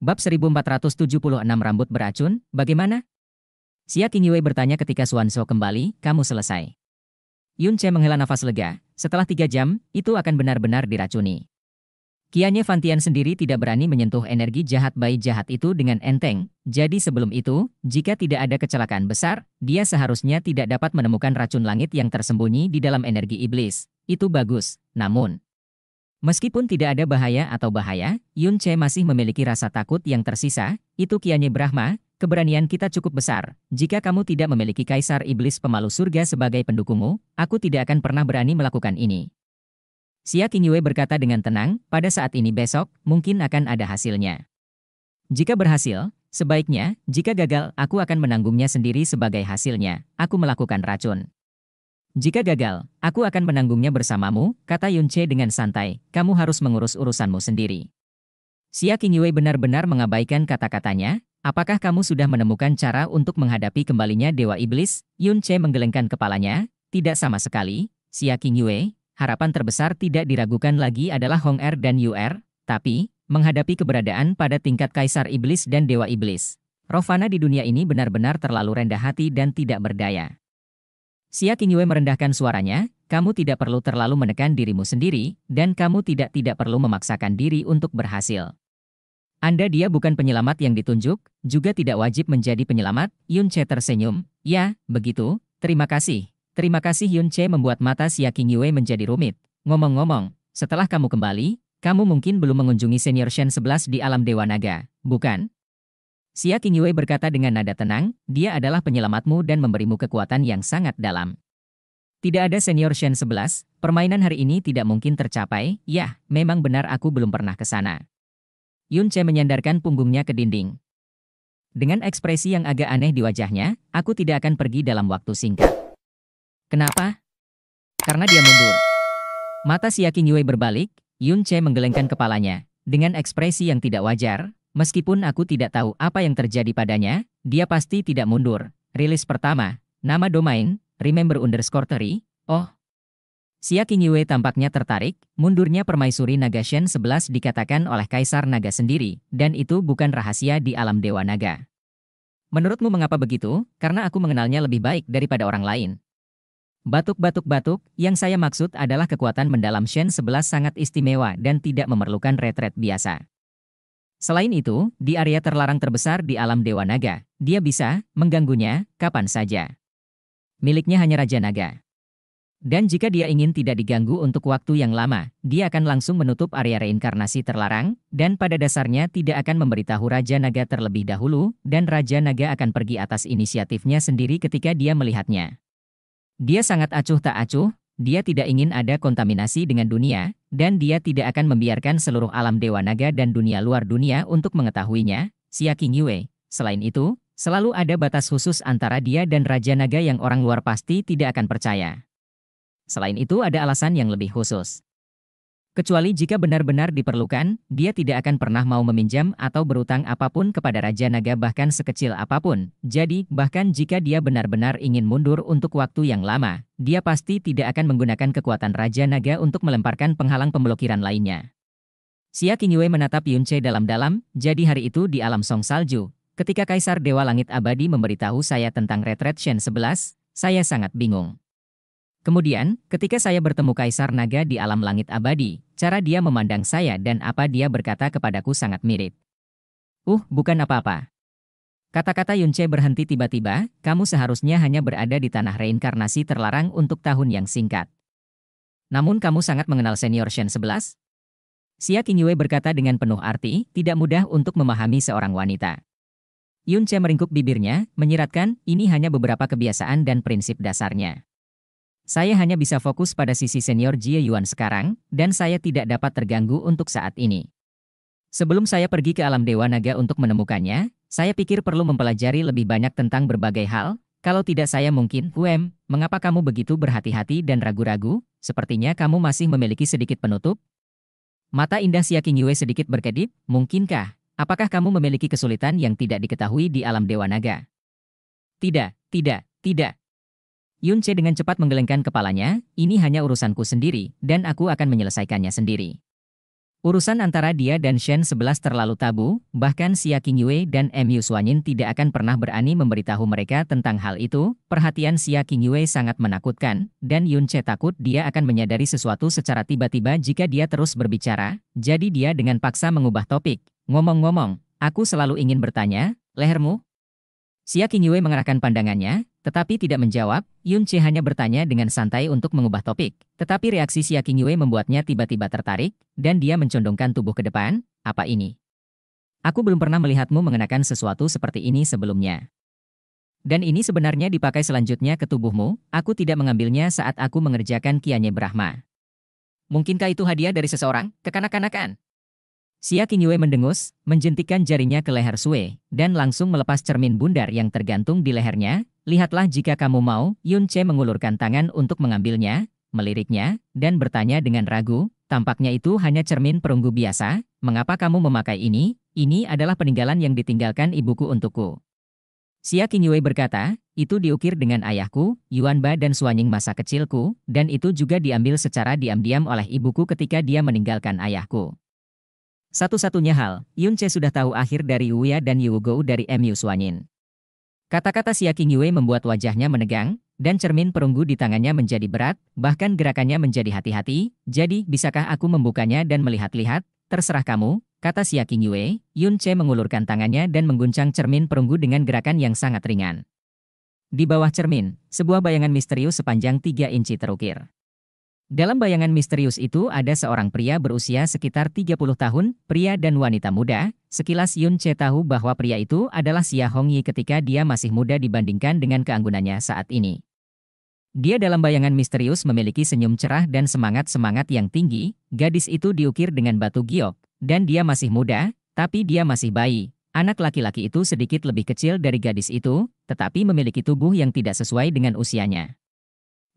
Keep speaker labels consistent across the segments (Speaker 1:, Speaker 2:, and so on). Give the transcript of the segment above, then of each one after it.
Speaker 1: Bab 1476 Rambut Beracun, bagaimana? Xia Qingyue bertanya ketika Suanso kembali, kamu selesai. Yun Che menghela nafas lega, setelah tiga jam, itu akan benar-benar diracuni. Kianya Fantian sendiri tidak berani menyentuh energi jahat bayi jahat itu dengan enteng, jadi sebelum itu, jika tidak ada kecelakaan besar, dia seharusnya tidak dapat menemukan racun langit yang tersembunyi di dalam energi iblis. Itu bagus, namun, Meskipun tidak ada bahaya atau bahaya, Yun Che masih memiliki rasa takut yang tersisa, itu kianya Brahma, keberanian kita cukup besar. Jika kamu tidak memiliki kaisar iblis pemalu surga sebagai pendukungmu, aku tidak akan pernah berani melakukan ini. Xia Qingyue berkata dengan tenang, pada saat ini besok, mungkin akan ada hasilnya. Jika berhasil, sebaiknya, jika gagal, aku akan menanggungnya sendiri sebagai hasilnya. Aku melakukan racun. Jika gagal, aku akan menanggungnya bersamamu, kata Yun Che dengan santai, kamu harus mengurus urusanmu sendiri. Xia Qingyue benar-benar mengabaikan kata-katanya, apakah kamu sudah menemukan cara untuk menghadapi kembalinya Dewa Iblis? Yun Che menggelengkan kepalanya, tidak sama sekali, Xia Qingyue, harapan terbesar tidak diragukan lagi adalah Hong Er dan Yu Er, tapi, menghadapi keberadaan pada tingkat Kaisar Iblis dan Dewa Iblis. Rovana di dunia ini benar-benar terlalu rendah hati dan tidak berdaya. Xia Qingyue merendahkan suaranya, kamu tidak perlu terlalu menekan dirimu sendiri, dan kamu tidak tidak perlu memaksakan diri untuk berhasil. Anda dia bukan penyelamat yang ditunjuk, juga tidak wajib menjadi penyelamat, Yun Che tersenyum, ya, begitu, terima kasih. Terima kasih Yun Che membuat mata Xia Qingyue menjadi rumit. Ngomong-ngomong, setelah kamu kembali, kamu mungkin belum mengunjungi senior Shen 11 di alam Dewa Naga, bukan? Xia Qingyue berkata dengan nada tenang, dia adalah penyelamatmu dan memberimu kekuatan yang sangat dalam. Tidak ada senior Shen 11, permainan hari ini tidak mungkin tercapai, ya, memang benar aku belum pernah ke sana. Yun Che menyandarkan punggungnya ke dinding. Dengan ekspresi yang agak aneh di wajahnya, aku tidak akan pergi dalam waktu singkat. Kenapa? Karena dia mundur. Mata Xia Qingyue berbalik, Yun Che menggelengkan kepalanya. Dengan ekspresi yang tidak wajar, Meskipun aku tidak tahu apa yang terjadi padanya, dia pasti tidak mundur. Rilis pertama, nama domain, remember underscore teri, oh. Xia Qingyue tampaknya tertarik, mundurnya permaisuri Naga Shen 11 dikatakan oleh Kaisar Naga sendiri, dan itu bukan rahasia di alam Dewa Naga. Menurutmu mengapa begitu? Karena aku mengenalnya lebih baik daripada orang lain. Batuk-batuk-batuk, yang saya maksud adalah kekuatan mendalam Shen 11 sangat istimewa dan tidak memerlukan retret biasa. Selain itu, di area terlarang terbesar di alam Dewa Naga, dia bisa mengganggunya kapan saja. Miliknya hanya Raja Naga. Dan jika dia ingin tidak diganggu untuk waktu yang lama, dia akan langsung menutup area reinkarnasi terlarang, dan pada dasarnya tidak akan memberitahu Raja Naga terlebih dahulu, dan Raja Naga akan pergi atas inisiatifnya sendiri ketika dia melihatnya. Dia sangat acuh tak acuh, dia tidak ingin ada kontaminasi dengan dunia, dan dia tidak akan membiarkan seluruh alam Dewa Naga dan dunia luar dunia untuk mengetahuinya, Xia Qingyue. Selain itu, selalu ada batas khusus antara dia dan Raja Naga yang orang luar pasti tidak akan percaya. Selain itu ada alasan yang lebih khusus. Kecuali jika benar-benar diperlukan, dia tidak akan pernah mau meminjam atau berutang apa pun kepada Raja Naga bahkan sekecil apa pun. Jadi, bahkan jika dia benar-benar ingin mundur untuk waktu yang lama, dia pasti tidak akan menggunakan kekuatan Raja Naga untuk melemparkan penghalang pemblokiran lainnya. Xia Qingyue menatap Yun Che dalam-dalam, jadi hari itu di alam Song Salju, ketika Kaisar Dewa Langit Abadi memberitahu saya tentang retret Shen 11, saya sangat bingung. Kemudian, ketika saya bertemu Kaisar Naga di alam langit abadi, cara dia memandang saya dan apa dia berkata kepadaku sangat mirip. Uh, bukan apa-apa. Kata-kata Yunce berhenti tiba-tiba, kamu seharusnya hanya berada di tanah reinkarnasi terlarang untuk tahun yang singkat. Namun kamu sangat mengenal senior Shen 11? Xia Qingyue berkata dengan penuh arti, tidak mudah untuk memahami seorang wanita. Yunce meringkuk bibirnya, menyiratkan, ini hanya beberapa kebiasaan dan prinsip dasarnya. Saya hanya bisa fokus pada sisi senior Jie Yuan sekarang, dan saya tidak dapat terganggu untuk saat ini. Sebelum saya pergi ke alam Dewa Naga untuk menemukannya, saya pikir perlu mempelajari lebih banyak tentang berbagai hal, kalau tidak saya mungkin, Huem, mengapa kamu begitu berhati-hati dan ragu-ragu? Sepertinya kamu masih memiliki sedikit penutup? Mata indah Xia Qingyue sedikit berkedip, mungkinkah? Apakah kamu memiliki kesulitan yang tidak diketahui di alam Dewa Naga? Tidak, tidak, tidak. Yun Che dengan cepat menggelengkan kepalanya, ini hanya urusanku sendiri, dan aku akan menyelesaikannya sendiri. Urusan antara dia dan Shen 11 terlalu tabu, bahkan Xia Qingyue dan Mu Suanyin tidak akan pernah berani memberitahu mereka tentang hal itu. Perhatian Xia Qingyue sangat menakutkan, dan Yun Che takut dia akan menyadari sesuatu secara tiba-tiba jika dia terus berbicara, jadi dia dengan paksa mengubah topik. Ngomong-ngomong, aku selalu ingin bertanya, lehermu? Xia Qingyue mengarahkan pandangannya, tetapi tidak menjawab, Yun Che hanya bertanya dengan santai untuk mengubah topik. Tetapi reaksi Xia Qingyue membuatnya tiba-tiba tertarik, dan dia mencondongkan tubuh ke depan, apa ini? Aku belum pernah melihatmu mengenakan sesuatu seperti ini sebelumnya. Dan ini sebenarnya dipakai selanjutnya ke tubuhmu, aku tidak mengambilnya saat aku mengerjakan Kianye Brahma. Mungkinkah itu hadiah dari seseorang, kekanak-kanakan? Xia Qingyue mendengus, menjentikkan jarinya ke leher Sue, dan langsung melepas cermin bundar yang tergantung di lehernya. Lihatlah jika kamu mau, Yun Che mengulurkan tangan untuk mengambilnya, meliriknya, dan bertanya dengan ragu, tampaknya itu hanya cermin perunggu biasa, mengapa kamu memakai ini? Ini adalah peninggalan yang ditinggalkan ibuku untukku. Xia Qingyue berkata, itu diukir dengan ayahku, Yuan Ba dan Suanying masa kecilku, dan itu juga diambil secara diam-diam oleh ibuku ketika dia meninggalkan ayahku. Satu-satunya hal, Yun Che sudah tahu akhir dari Wuya dan Yu Gou dari Mu Suanyin. Kata-kata Xia Qingyue membuat wajahnya menegang, dan cermin perunggu di tangannya menjadi berat, bahkan gerakannya menjadi hati-hati, jadi bisakah aku membukanya dan melihat-lihat? Terserah kamu, kata Xia Qingyue, Yun Che mengulurkan tangannya dan mengguncang cermin perunggu dengan gerakan yang sangat ringan. Di bawah cermin, sebuah bayangan misterius sepanjang 3 inci terukir. Dalam bayangan misterius itu ada seorang pria berusia sekitar 30 tahun, pria dan wanita muda. Sekilas Yun Che tahu bahwa pria itu adalah Xia Hongyi ketika dia masih muda dibandingkan dengan keanggunannya saat ini. Dia dalam bayangan misterius memiliki senyum cerah dan semangat-semangat yang tinggi, gadis itu diukir dengan batu giok, dan dia masih muda, tapi dia masih bayi. Anak laki-laki itu sedikit lebih kecil dari gadis itu, tetapi memiliki tubuh yang tidak sesuai dengan usianya.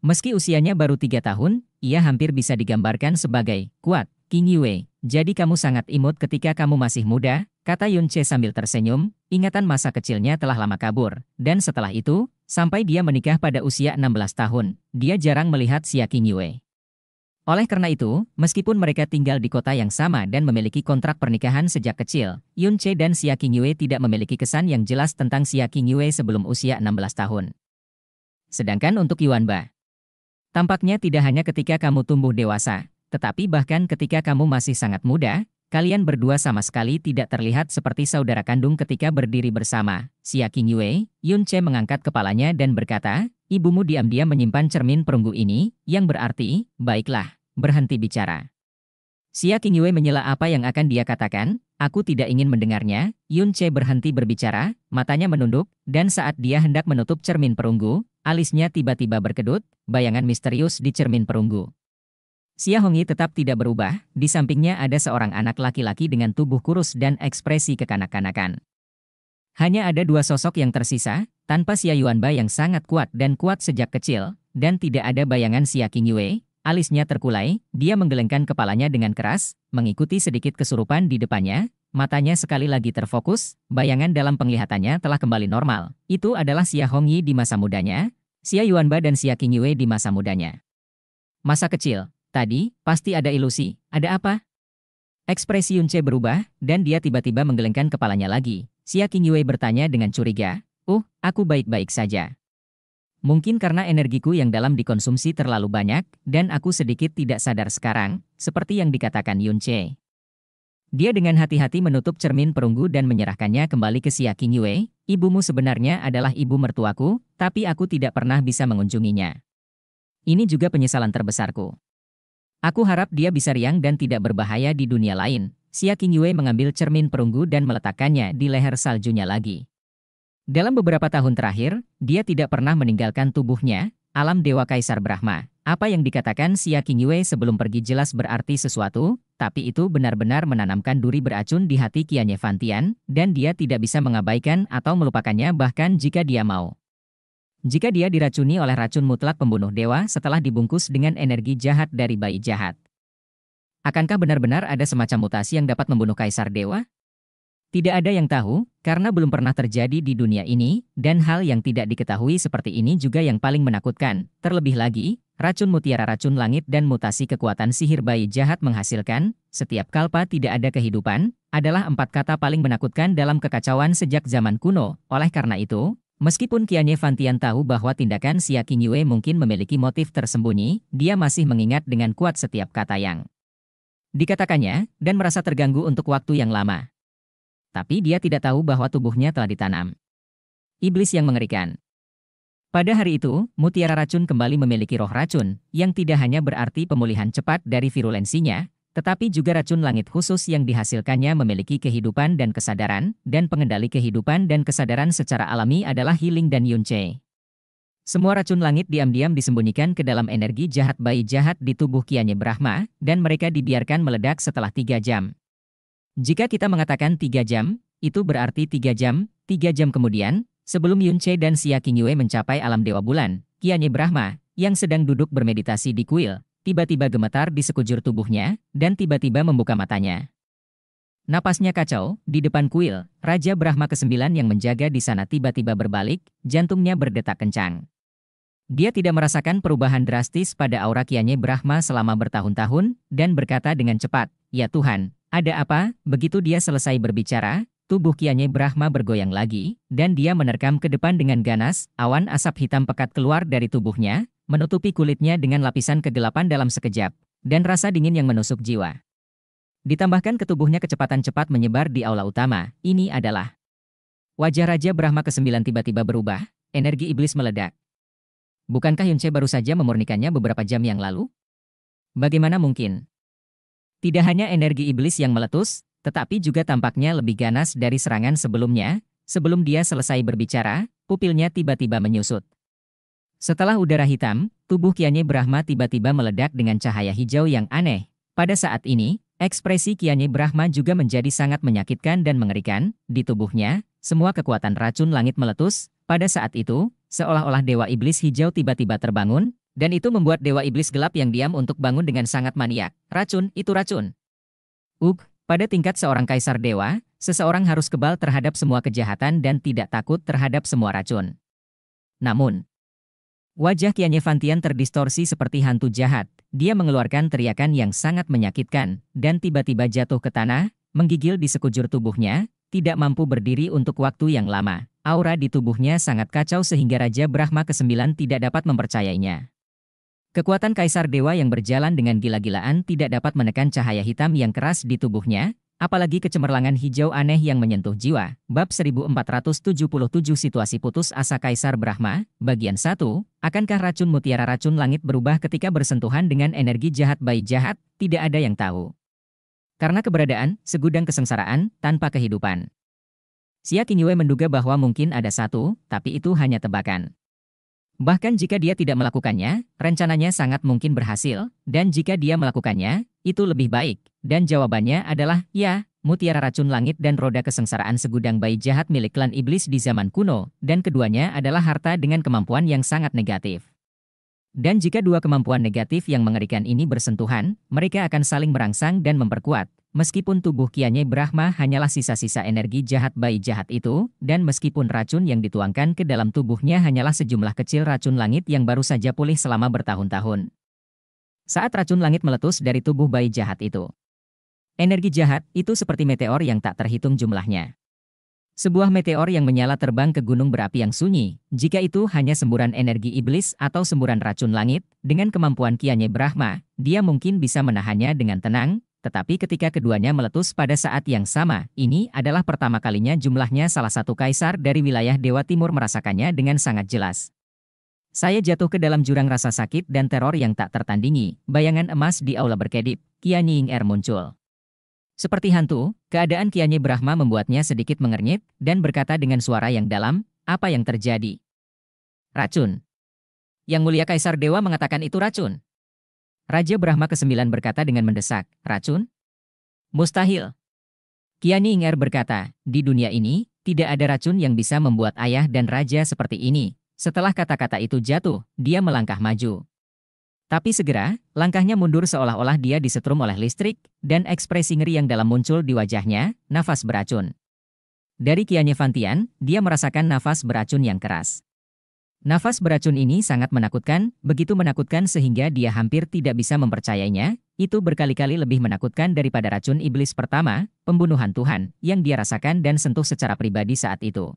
Speaker 1: Meski usianya baru tiga tahun, ia hampir bisa digambarkan sebagai kuat, King Yue. Jadi kamu sangat imut ketika kamu masih muda, kata Yun Che sambil tersenyum, ingatan masa kecilnya telah lama kabur. Dan setelah itu, sampai dia menikah pada usia 16 tahun, dia jarang melihat Xia King Yue. Oleh karena itu, meskipun mereka tinggal di kota yang sama dan memiliki kontrak pernikahan sejak kecil, Yun Che dan Xia King Yue tidak memiliki kesan yang jelas tentang Xia King Yue sebelum usia 16 tahun. Sedangkan untuk Yuan Ba, Tampaknya tidak hanya ketika kamu tumbuh dewasa, tetapi bahkan ketika kamu masih sangat muda, kalian berdua sama sekali tidak terlihat seperti saudara kandung ketika berdiri bersama. Xia Qingyue, Yun Che mengangkat kepalanya dan berkata, ibumu diam-diam menyimpan cermin perunggu ini, yang berarti, baiklah, berhenti bicara. Xia Qingyue menyela apa yang akan dia katakan, aku tidak ingin mendengarnya, Yun Che berhenti berbicara, matanya menunduk, dan saat dia hendak menutup cermin perunggu, Alisnya tiba-tiba berkedut, bayangan misterius di cermin perunggu. Xia Hongyi tetap tidak berubah, di sampingnya ada seorang anak laki-laki dengan tubuh kurus dan ekspresi kekanak-kanakan. Hanya ada dua sosok yang tersisa, tanpa Xia Yuanba yang sangat kuat dan kuat sejak kecil, dan tidak ada bayangan Xia Qingyue, alisnya terkulai, dia menggelengkan kepalanya dengan keras, mengikuti sedikit kesurupan di depannya, Matanya sekali lagi terfokus, bayangan dalam penglihatannya telah kembali normal. Itu adalah Xia Hongyi di masa mudanya, Xia Yuanba dan Xia Qingyue di masa mudanya. Masa kecil, tadi, pasti ada ilusi, ada apa? Ekspresi Yunce berubah, dan dia tiba-tiba menggelengkan kepalanya lagi. Xia Qingyue bertanya dengan curiga, Uh, aku baik-baik saja. Mungkin karena energiku yang dalam dikonsumsi terlalu banyak, dan aku sedikit tidak sadar sekarang, seperti yang dikatakan Yunce. Dia dengan hati-hati menutup cermin perunggu dan menyerahkannya kembali ke Xia Qingyue. Ibumu sebenarnya adalah ibu mertuaku, tapi aku tidak pernah bisa mengunjunginya. Ini juga penyesalan terbesarku. Aku harap dia bisa riang dan tidak berbahaya di dunia lain. Xia Qingyue mengambil cermin perunggu dan meletakkannya di leher saljunya lagi. Dalam beberapa tahun terakhir, dia tidak pernah meninggalkan tubuhnya, alam Dewa Kaisar Brahma. Apa yang dikatakan Xia Qingyue sebelum pergi jelas berarti sesuatu, tapi itu benar-benar menanamkan duri beracun di hati Kianye Fantian, dan dia tidak bisa mengabaikan atau melupakannya bahkan jika dia mau. Jika dia diracuni oleh racun mutlak pembunuh dewa setelah dibungkus dengan energi jahat dari bayi jahat. Akankah benar-benar ada semacam mutasi yang dapat membunuh kaisar dewa? Tidak ada yang tahu, karena belum pernah terjadi di dunia ini, dan hal yang tidak diketahui seperti ini juga yang paling menakutkan. Terlebih lagi, racun mutiara racun langit dan mutasi kekuatan sihir bayi jahat menghasilkan, setiap kalpa tidak ada kehidupan, adalah empat kata paling menakutkan dalam kekacauan sejak zaman kuno. Oleh karena itu, meskipun Kianye Fantian tahu bahwa tindakan Xia Qingyue mungkin memiliki motif tersembunyi, dia masih mengingat dengan kuat setiap kata yang dikatakannya, dan merasa terganggu untuk waktu yang lama. Tapi dia tidak tahu bahwa tubuhnya telah ditanam. Iblis yang mengerikan. Pada hari itu, mutiara racun kembali memiliki roh racun, yang tidak hanya berarti pemulihan cepat dari virulensinya, tetapi juga racun langit khusus yang dihasilkannya memiliki kehidupan dan kesadaran, dan pengendali kehidupan dan kesadaran secara alami adalah Healing dan Yunche. Semua racun langit diam-diam disembunyikan ke dalam energi jahat bayi jahat di tubuh Kianye Brahma, dan mereka dibiarkan meledak setelah tiga jam. Jika kita mengatakan tiga jam, itu berarti tiga jam, tiga jam kemudian, Sebelum Yunche dan Xia Qingyue mencapai alam Dewa Bulan, Kianye Brahma, yang sedang duduk bermeditasi di kuil, tiba-tiba gemetar di sekujur tubuhnya, dan tiba-tiba membuka matanya. Napasnya kacau, di depan kuil, Raja Brahma ke-9 yang menjaga di sana tiba-tiba berbalik, jantungnya berdetak kencang. Dia tidak merasakan perubahan drastis pada aura Kianye Brahma selama bertahun-tahun, dan berkata dengan cepat, Ya Tuhan, ada apa? Begitu dia selesai berbicara, Tubuh Kianye Brahma bergoyang lagi, dan dia menerkam ke depan dengan ganas, awan asap hitam pekat keluar dari tubuhnya, menutupi kulitnya dengan lapisan kegelapan dalam sekejap, dan rasa dingin yang menusuk jiwa. Ditambahkan ke tubuhnya kecepatan cepat menyebar di aula utama, ini adalah Wajah Raja Brahma ke-9 tiba-tiba berubah, energi iblis meledak. Bukankah Yunche baru saja memurnikannya beberapa jam yang lalu? Bagaimana mungkin? Tidak hanya energi iblis yang meletus, tetapi juga tampaknya lebih ganas dari serangan sebelumnya. Sebelum dia selesai berbicara, pupilnya tiba-tiba menyusut. Setelah udara hitam, tubuh Kianye Brahma tiba-tiba meledak dengan cahaya hijau yang aneh. Pada saat ini, ekspresi Kianye Brahma juga menjadi sangat menyakitkan dan mengerikan. Di tubuhnya, semua kekuatan racun langit meletus. Pada saat itu, seolah-olah Dewa Iblis hijau tiba-tiba terbangun, dan itu membuat Dewa Iblis gelap yang diam untuk bangun dengan sangat maniak. Racun, itu racun. Ug, pada tingkat seorang kaisar dewa, seseorang harus kebal terhadap semua kejahatan dan tidak takut terhadap semua racun. Namun, wajah Kianye Fantian terdistorsi seperti hantu jahat. Dia mengeluarkan teriakan yang sangat menyakitkan, dan tiba-tiba jatuh ke tanah, menggigil di sekujur tubuhnya, tidak mampu berdiri untuk waktu yang lama. Aura di tubuhnya sangat kacau sehingga Raja Brahma ke-9 tidak dapat mempercayainya. Kekuatan Kaisar Dewa yang berjalan dengan gila-gilaan tidak dapat menekan cahaya hitam yang keras di tubuhnya, apalagi kecemerlangan hijau aneh yang menyentuh jiwa. Bab 1477 Situasi Putus Asa Kaisar Brahma, bagian 1, Akankah racun mutiara racun langit berubah ketika bersentuhan dengan energi jahat bayi jahat? Tidak ada yang tahu. Karena keberadaan, segudang kesengsaraan, tanpa kehidupan. Xia menduga bahwa mungkin ada satu, tapi itu hanya tebakan. Bahkan jika dia tidak melakukannya, rencananya sangat mungkin berhasil, dan jika dia melakukannya, itu lebih baik. Dan jawabannya adalah, ya, mutiara racun langit dan roda kesengsaraan segudang bayi jahat milik klan iblis di zaman kuno, dan keduanya adalah harta dengan kemampuan yang sangat negatif. Dan jika dua kemampuan negatif yang mengerikan ini bersentuhan, mereka akan saling merangsang dan memperkuat, Meskipun tubuh Kianye Brahma hanyalah sisa-sisa energi jahat bayi jahat itu, dan meskipun racun yang dituangkan ke dalam tubuhnya hanyalah sejumlah kecil racun langit yang baru saja pulih selama bertahun-tahun. Saat racun langit meletus dari tubuh bayi jahat itu. Energi jahat itu seperti meteor yang tak terhitung jumlahnya. Sebuah meteor yang menyala terbang ke gunung berapi yang sunyi, jika itu hanya semburan energi iblis atau semburan racun langit, dengan kemampuan Kianye Brahma, dia mungkin bisa menahannya dengan tenang, tetapi ketika keduanya meletus pada saat yang sama, ini adalah pertama kalinya jumlahnya salah satu kaisar dari wilayah Dewa Timur merasakannya dengan sangat jelas. Saya jatuh ke dalam jurang rasa sakit dan teror yang tak tertandingi. Bayangan emas di aula berkedip, Kianye Ying Er muncul. Seperti hantu, keadaan Kianye Brahma membuatnya sedikit mengernyit dan berkata dengan suara yang dalam, apa yang terjadi? Racun. Yang mulia Kaisar Dewa mengatakan itu racun. Raja Brahma ke-9 berkata dengan mendesak, racun? Mustahil. Kiani Inger berkata, di dunia ini, tidak ada racun yang bisa membuat ayah dan raja seperti ini. Setelah kata-kata itu jatuh, dia melangkah maju. Tapi segera, langkahnya mundur seolah-olah dia disetrum oleh listrik, dan ekspresi ngeri yang dalam muncul di wajahnya, nafas beracun. Dari Kianye Fantian, dia merasakan nafas beracun yang keras. Nafas beracun ini sangat menakutkan, begitu menakutkan sehingga dia hampir tidak bisa mempercayainya, itu berkali-kali lebih menakutkan daripada racun iblis pertama, pembunuhan Tuhan, yang dia rasakan dan sentuh secara pribadi saat itu.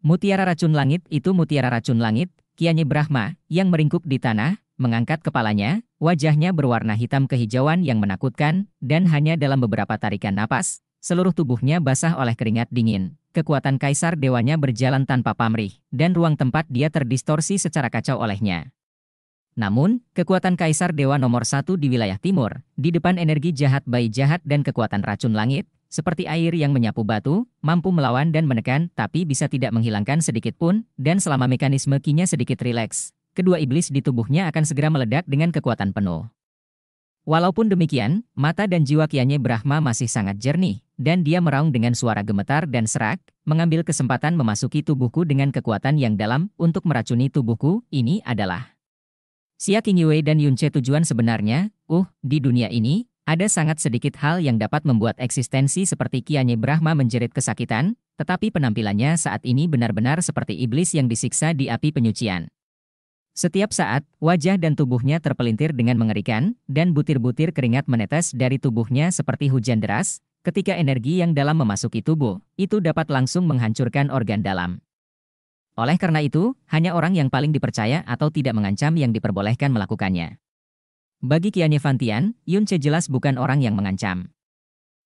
Speaker 1: Mutiara racun langit itu mutiara racun langit, Kianye Brahma, yang meringkuk di tanah, mengangkat kepalanya, wajahnya berwarna hitam kehijauan yang menakutkan, dan hanya dalam beberapa tarikan napas, seluruh tubuhnya basah oleh keringat dingin kekuatan kaisar dewanya berjalan tanpa pamrih, dan ruang tempat dia terdistorsi secara kacau olehnya. Namun, kekuatan kaisar dewa nomor satu di wilayah timur, di depan energi jahat bayi jahat dan kekuatan racun langit, seperti air yang menyapu batu, mampu melawan dan menekan tapi bisa tidak menghilangkan sedikit pun, dan selama mekanisme kinya sedikit rileks, kedua iblis di tubuhnya akan segera meledak dengan kekuatan penuh. Walaupun demikian, mata dan jiwa Kianye Brahma masih sangat jernih, dan dia meraung dengan suara gemetar dan serak, mengambil kesempatan memasuki tubuhku dengan kekuatan yang dalam untuk meracuni tubuhku, ini adalah. Xia Qingyue dan Yunce tujuan sebenarnya, uh, di dunia ini, ada sangat sedikit hal yang dapat membuat eksistensi seperti Kianye Brahma menjerit kesakitan, tetapi penampilannya saat ini benar-benar seperti iblis yang disiksa di api penyucian. Setiap saat, wajah dan tubuhnya terpelintir dengan mengerikan, dan butir-butir keringat menetes dari tubuhnya seperti hujan deras, ketika energi yang dalam memasuki tubuh, itu dapat langsung menghancurkan organ dalam. Oleh karena itu, hanya orang yang paling dipercaya atau tidak mengancam yang diperbolehkan melakukannya. Bagi Kianye Fantian, jelas bukan orang yang mengancam.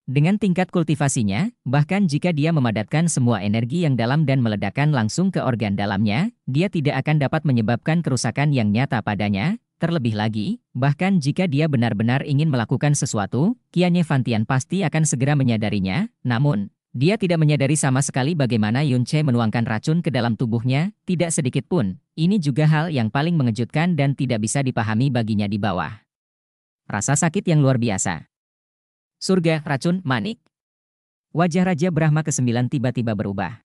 Speaker 1: Dengan tingkat kultivasinya, bahkan jika dia memadatkan semua energi yang dalam dan meledakkan langsung ke organ dalamnya, dia tidak akan dapat menyebabkan kerusakan yang nyata padanya. Terlebih lagi, bahkan jika dia benar-benar ingin melakukan sesuatu, Kianye Fantian pasti akan segera menyadarinya, namun, dia tidak menyadari sama sekali bagaimana Yun Che menuangkan racun ke dalam tubuhnya, tidak sedikit pun. Ini juga hal yang paling mengejutkan dan tidak bisa dipahami baginya di bawah. Rasa sakit yang luar biasa. Surga, racun, manik. Wajah Raja Brahma ke-9 tiba-tiba berubah.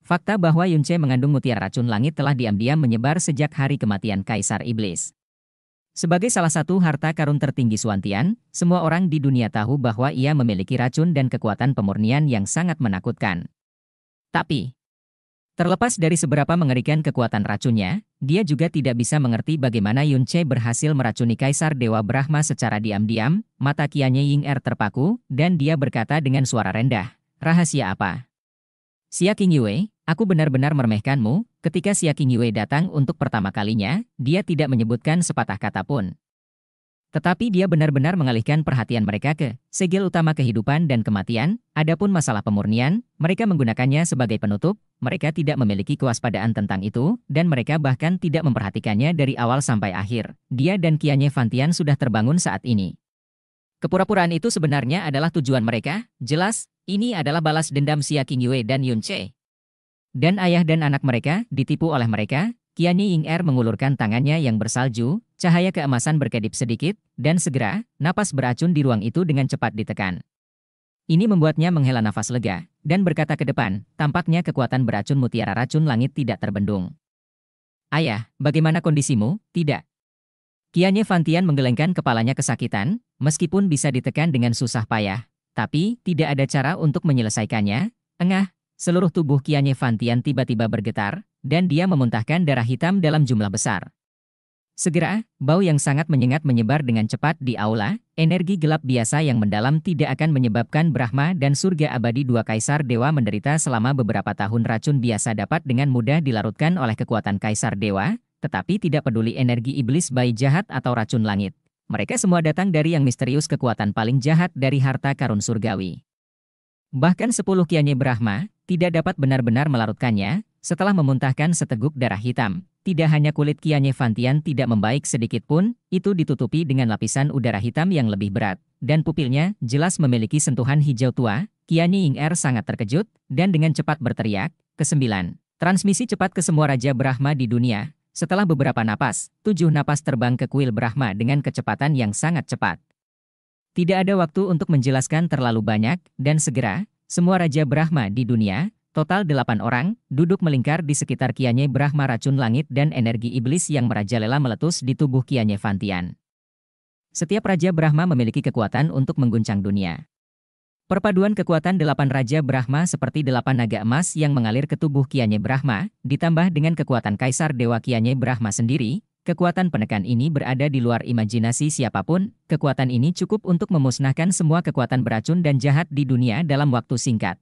Speaker 1: Fakta bahwa Yunce mengandung mutiara racun langit telah diam-diam menyebar sejak hari kematian Kaisar Iblis. Sebagai salah satu harta karun tertinggi Suantian, semua orang di dunia tahu bahwa ia memiliki racun dan kekuatan pemurnian yang sangat menakutkan. Tapi, Terlepas dari seberapa mengerikan kekuatan racunnya, dia juga tidak bisa mengerti bagaimana Yun Che berhasil meracuni Kaisar Dewa Brahma secara diam-diam, mata kianya Ying Er terpaku, dan dia berkata dengan suara rendah, rahasia apa? Xia Qingyue, aku benar-benar meremehkanmu, ketika Xia Qingyue datang untuk pertama kalinya, dia tidak menyebutkan sepatah kata pun. Tetapi dia benar-benar mengalihkan perhatian mereka ke segel utama kehidupan dan kematian, adapun masalah pemurnian, mereka menggunakannya sebagai penutup, mereka tidak memiliki kewaspadaan tentang itu, dan mereka bahkan tidak memperhatikannya dari awal sampai akhir. Dia dan Kianye Fantian sudah terbangun saat ini. Kepura-puraan itu sebenarnya adalah tujuan mereka, jelas, ini adalah balas dendam Xia Qingyue dan Yun Che. Dan ayah dan anak mereka ditipu oleh mereka, Kiani Ying Er mengulurkan tangannya yang bersalju, cahaya keemasan berkedip sedikit, dan segera, napas beracun di ruang itu dengan cepat ditekan. Ini membuatnya menghela nafas lega, dan berkata ke depan, tampaknya kekuatan beracun mutiara racun langit tidak terbendung. Ayah, bagaimana kondisimu? Tidak. Kianye Fantian menggelengkan kepalanya kesakitan, meskipun bisa ditekan dengan susah payah. Tapi, tidak ada cara untuk menyelesaikannya. Engah, seluruh tubuh Kianye Fantian tiba-tiba bergetar, dan dia memuntahkan darah hitam dalam jumlah besar. Segera, bau yang sangat menyengat menyebar dengan cepat di aula, energi gelap biasa yang mendalam tidak akan menyebabkan Brahma dan surga abadi dua kaisar dewa menderita selama beberapa tahun racun biasa dapat dengan mudah dilarutkan oleh kekuatan kaisar dewa, tetapi tidak peduli energi iblis bayi jahat atau racun langit. Mereka semua datang dari yang misterius kekuatan paling jahat dari harta karun surgawi. Bahkan sepuluh kianye Brahma tidak dapat benar-benar melarutkannya, setelah memuntahkan seteguk darah hitam, tidak hanya kulit Kianye Fantian tidak membaik sedikit pun, itu ditutupi dengan lapisan udara hitam yang lebih berat, dan pupilnya jelas memiliki sentuhan hijau tua, Kianye Ying Er sangat terkejut, dan dengan cepat berteriak, kesembilan, transmisi cepat ke semua Raja Brahma di dunia, setelah beberapa napas, tujuh napas terbang ke kuil Brahma dengan kecepatan yang sangat cepat. Tidak ada waktu untuk menjelaskan terlalu banyak, dan segera, semua Raja Brahma di dunia, Total delapan orang, duduk melingkar di sekitar Kianye Brahma racun langit dan energi iblis yang merajalela meletus di tubuh Kianye Fantian. Setiap Raja Brahma memiliki kekuatan untuk mengguncang dunia. Perpaduan kekuatan delapan Raja Brahma seperti delapan naga emas yang mengalir ke tubuh Kianye Brahma, ditambah dengan kekuatan Kaisar Dewa Kianye Brahma sendiri, kekuatan penekan ini berada di luar imajinasi siapa pun, kekuatan ini cukup untuk memusnahkan semua kekuatan beracun dan jahat di dunia dalam waktu singkat.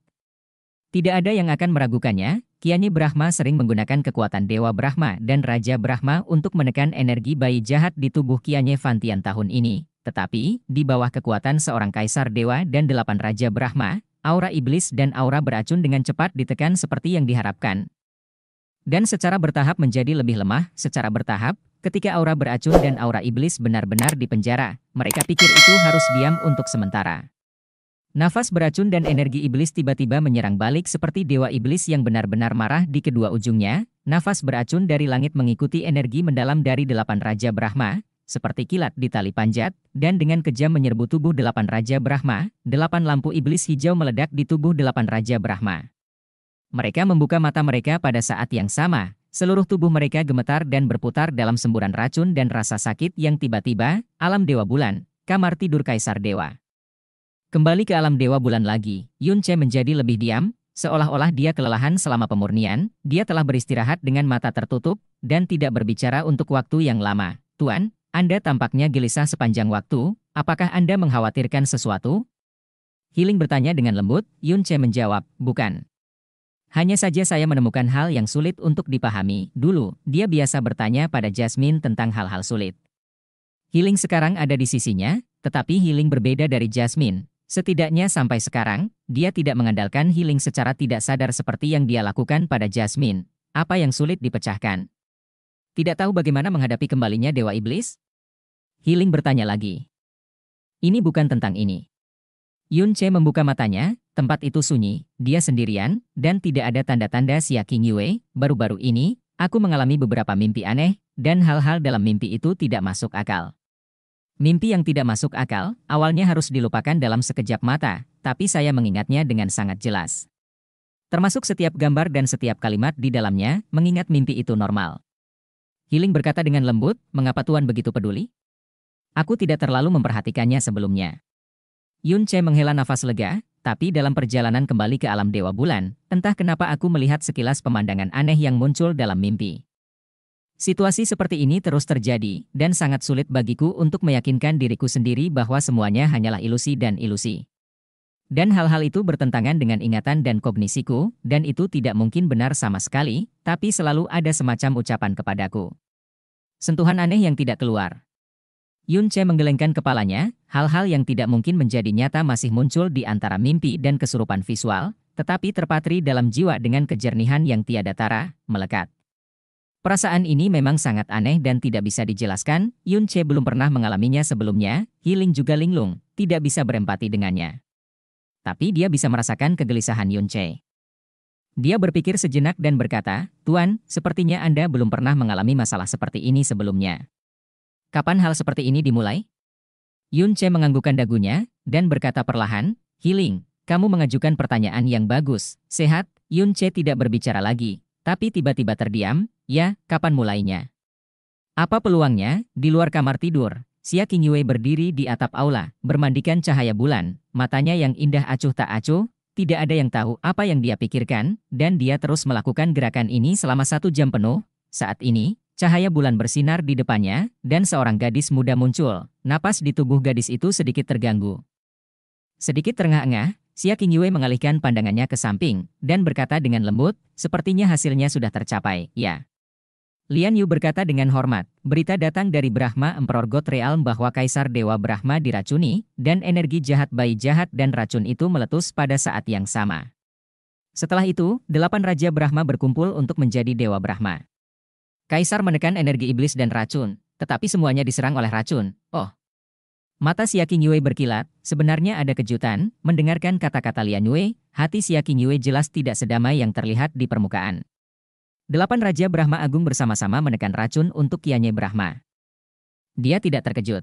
Speaker 1: Tidak ada yang akan meragukannya, Kianye Brahma sering menggunakan kekuatan Dewa Brahma dan Raja Brahma untuk menekan energi bayi jahat di tubuh Kianye Fantian tahun ini. Tetapi, di bawah kekuatan seorang kaisar dewa dan delapan raja Brahma, aura iblis dan aura beracun dengan cepat ditekan seperti yang diharapkan. Dan secara bertahap menjadi lebih lemah, secara bertahap, ketika aura beracun dan aura iblis benar-benar dipenjara, mereka pikir itu harus diam untuk sementara. Nafas beracun dan energi iblis tiba-tiba menyerang balik seperti dewa iblis yang benar-benar marah di kedua ujungnya, nafas beracun dari langit mengikuti energi mendalam dari delapan Raja Brahma, seperti kilat di tali panjat, dan dengan kejam menyerbu tubuh delapan Raja Brahma, delapan lampu iblis hijau meledak di tubuh delapan Raja Brahma. Mereka membuka mata mereka pada saat yang sama, seluruh tubuh mereka gemetar dan berputar dalam semburan racun dan rasa sakit yang tiba-tiba, alam Dewa Bulan, kamar tidur Kaisar Dewa. Kembali ke alam Dewa Bulan lagi, Yun Che menjadi lebih diam, seolah-olah dia kelelahan selama pemurnian, dia telah beristirahat dengan mata tertutup, dan tidak berbicara untuk waktu yang lama. Tuan, anda tampaknya gelisah sepanjang waktu, apakah Anda mengkhawatirkan sesuatu? Healing bertanya dengan lembut, Yun Che menjawab, bukan. Hanya saja saya menemukan hal yang sulit untuk dipahami. Dulu, dia biasa bertanya pada Jasmine tentang hal-hal sulit. Healing sekarang ada di sisinya, tetapi healing berbeda dari Jasmine. Setidaknya sampai sekarang, dia tidak mengandalkan healing secara tidak sadar seperti yang dia lakukan pada Jasmine. Apa yang sulit dipecahkan? Tidak tahu bagaimana menghadapi kembalinya Dewa Iblis? Healing bertanya lagi. Ini bukan tentang ini. Yun Che membuka matanya, tempat itu sunyi, dia sendirian, dan tidak ada tanda-tanda Xia King Yue. Baru-baru ini, aku mengalami beberapa mimpi aneh, dan hal-hal dalam mimpi itu tidak masuk akal. Mimpi yang tidak masuk akal, awalnya harus dilupakan dalam sekejap mata, tapi saya mengingatnya dengan sangat jelas. Termasuk setiap gambar dan setiap kalimat di dalamnya, mengingat mimpi itu normal. Healing berkata dengan lembut, mengapa Tuan begitu peduli? Aku tidak terlalu memperhatikannya sebelumnya. Yun Che menghela nafas lega, tapi dalam perjalanan kembali ke alam Dewa Bulan, entah kenapa aku melihat sekilas pemandangan aneh yang muncul dalam mimpi. Situasi seperti ini terus terjadi, dan sangat sulit bagiku untuk meyakinkan diriku sendiri bahwa semuanya hanyalah ilusi dan ilusi. Dan hal-hal itu bertentangan dengan ingatan dan kognisiku, dan itu tidak mungkin benar sama sekali, tapi selalu ada semacam ucapan kepadaku. Sentuhan aneh yang tidak keluar. Yun Che menggelengkan kepalanya, hal-hal yang tidak mungkin menjadi nyata masih muncul di antara mimpi dan kesurupan visual, tetapi terpatri dalam jiwa dengan kejernihan yang tiada tara, melekat. Perasaan ini memang sangat aneh dan tidak bisa dijelaskan, Yun Che belum pernah mengalaminya sebelumnya, Healing juga linglung, tidak bisa berempati dengannya tapi dia bisa merasakan kegelisahan Yun Che. Dia berpikir sejenak dan berkata, Tuan, sepertinya Anda belum pernah mengalami masalah seperti ini sebelumnya. Kapan hal seperti ini dimulai? Yun Che menganggukkan dagunya, dan berkata perlahan, Healing, kamu mengajukan pertanyaan yang bagus, sehat, Yun Che tidak berbicara lagi, tapi tiba-tiba terdiam, ya, kapan mulainya? Apa peluangnya, di luar kamar tidur, Xia Qingyue berdiri di atap aula, bermandikan cahaya bulan, matanya yang indah acuh tak acuh, tidak ada yang tahu apa yang dia pikirkan, dan dia terus melakukan gerakan ini selama satu jam penuh. Saat ini, cahaya bulan bersinar di depannya, dan seorang gadis muda muncul. Napas di tubuh gadis itu sedikit terganggu. Sedikit terengah-engah, Xia Qingyue mengalihkan pandangannya ke samping, dan berkata dengan lembut, sepertinya hasilnya sudah tercapai, ya. Lian Yu berkata dengan hormat, berita datang dari Brahma Emperor God Realm bahwa Kaisar Dewa Brahma diracuni, dan energi jahat bayi jahat dan racun itu meletus pada saat yang sama. Setelah itu, delapan Raja Brahma berkumpul untuk menjadi Dewa Brahma. Kaisar menekan energi iblis dan racun, tetapi semuanya diserang oleh racun. Oh. Mata King Yue berkilat, sebenarnya ada kejutan, mendengarkan kata-kata Lian Yue, hati King Yue jelas tidak sedamai yang terlihat di permukaan. Delapan Raja Brahma Agung bersama-sama menekan racun untuk Kianye Brahma. Dia tidak terkejut.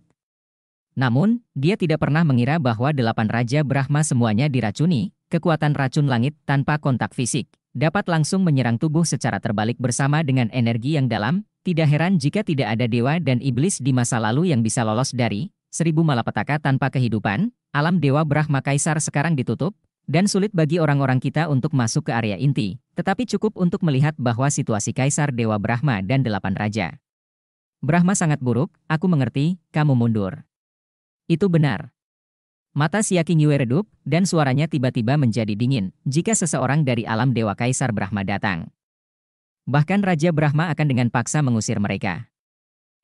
Speaker 1: Namun, dia tidak pernah mengira bahwa delapan Raja Brahma semuanya diracuni, kekuatan racun langit tanpa kontak fisik, dapat langsung menyerang tubuh secara terbalik bersama dengan energi yang dalam, tidak heran jika tidak ada dewa dan iblis di masa lalu yang bisa lolos dari seribu malapetaka tanpa kehidupan, alam Dewa Brahma Kaisar sekarang ditutup, dan sulit bagi orang-orang kita untuk masuk ke area inti, tetapi cukup untuk melihat bahwa situasi Kaisar Dewa Brahma dan Delapan Raja. Brahma sangat buruk, aku mengerti, kamu mundur. Itu benar. Mata Siaki Yue redup, dan suaranya tiba-tiba menjadi dingin jika seseorang dari alam Dewa Kaisar Brahma datang. Bahkan Raja Brahma akan dengan paksa mengusir mereka.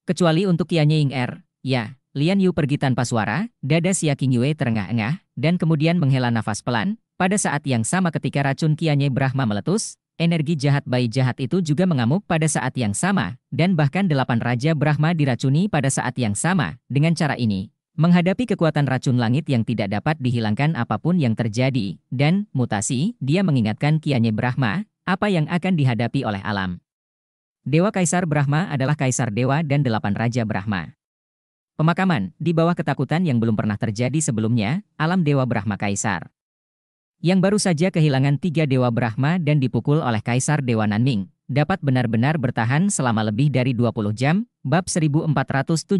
Speaker 1: Kecuali untuk Ying Er, ya, Lian Yu pergi tanpa suara, dada Siaki Yue terengah-engah, dan kemudian menghela nafas pelan, pada saat yang sama ketika racun Kianye Brahma meletus, energi jahat bayi jahat itu juga mengamuk pada saat yang sama, dan bahkan delapan Raja Brahma diracuni pada saat yang sama. Dengan cara ini, Menghadapi kekuatan racun langit yang tidak dapat dihilangkan apa pun yang terjadi, dan mutasi, dia mengingatkan Kianye Brahma, apa yang akan dihadapi oleh alam. Dewa Kaisar Brahma adalah Kaisar Dewa dan Delapan Raja Brahma. Pemakaman, di bawah ketakutan yang belum pernah terjadi sebelumnya, alam Dewa Brahma Kaisar. Yang baru saja kehilangan tiga Dewa Brahma dan dipukul oleh Kaisar Dewa Nanming, dapat benar-benar bertahan selama lebih dari 20 jam, bab 1478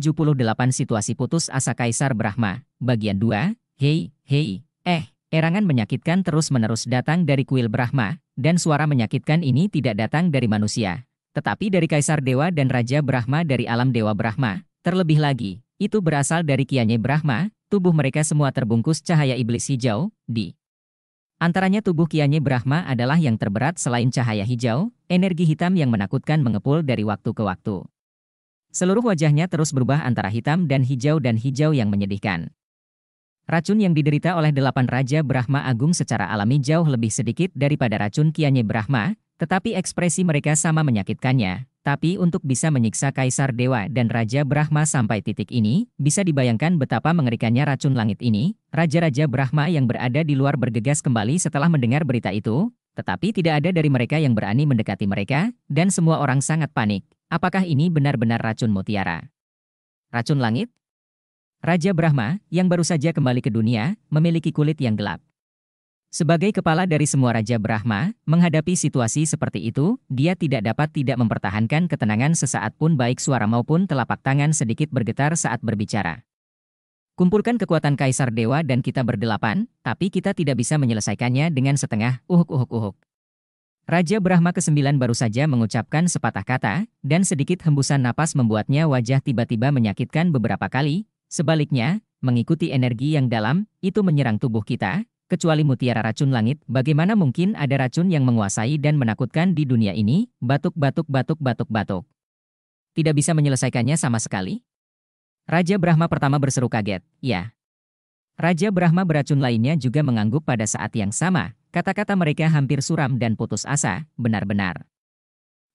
Speaker 1: situasi putus asa Kaisar Brahma, bagian 2, hei, hei, eh, erangan menyakitkan terus-menerus datang dari kuil Brahma, dan suara menyakitkan ini tidak datang dari manusia, tetapi dari Kaisar Dewa dan Raja Brahma dari alam Dewa Brahma, terlebih lagi, itu berasal dari Kianye Brahma, tubuh mereka semua terbungkus cahaya iblis hijau, di Antaranya tubuh Kianye Brahma adalah yang terberat selain cahaya hijau, energi hitam yang menakutkan mengepul dari waktu ke waktu. Seluruh wajahnya terus berubah antara hitam dan hijau dan hijau yang menyedihkan. Racun yang diderita oleh delapan Raja Brahma Agung secara alami jauh lebih sedikit daripada racun Kianye Brahma, tetapi ekspresi mereka sama menyakitkannya, tapi untuk bisa menyiksa Kaisar Dewa dan Raja Brahma sampai titik ini, bisa dibayangkan betapa mengerikannya racun langit ini, Raja-Raja Brahma yang berada di luar bergegas kembali setelah mendengar berita itu, tetapi tidak ada dari mereka yang berani mendekati mereka, dan semua orang sangat panik. Apakah ini benar-benar racun mutiara? Racun langit? Raja Brahma, yang baru saja kembali ke dunia, memiliki kulit yang gelap. Sebagai kepala dari semua Raja Brahma, menghadapi situasi seperti itu, dia tidak dapat tidak mempertahankan ketenangan sesaat pun baik suara maupun telapak tangan sedikit bergetar saat berbicara. Kumpulkan kekuatan Kaisar Dewa dan kita berdelapan, tapi kita tidak bisa menyelesaikannya dengan setengah uhuk-uhuk-uhuk. Raja Brahma ke-9 baru saja mengucapkan sepatah kata, dan sedikit hembusan napas membuatnya wajah tiba-tiba menyakitkan beberapa kali, sebaliknya, mengikuti energi yang dalam, itu menyerang tubuh kita, kecuali mutiara racun langit, bagaimana mungkin ada racun yang menguasai dan menakutkan di dunia ini? Batuk, batuk, batuk, batuk, batuk. Tidak bisa menyelesaikannya sama sekali? Raja Brahma pertama berseru kaget, ya. Raja Brahma beracun lainnya juga mengangguk pada saat yang sama. Kata-kata mereka hampir suram dan putus asa, benar-benar.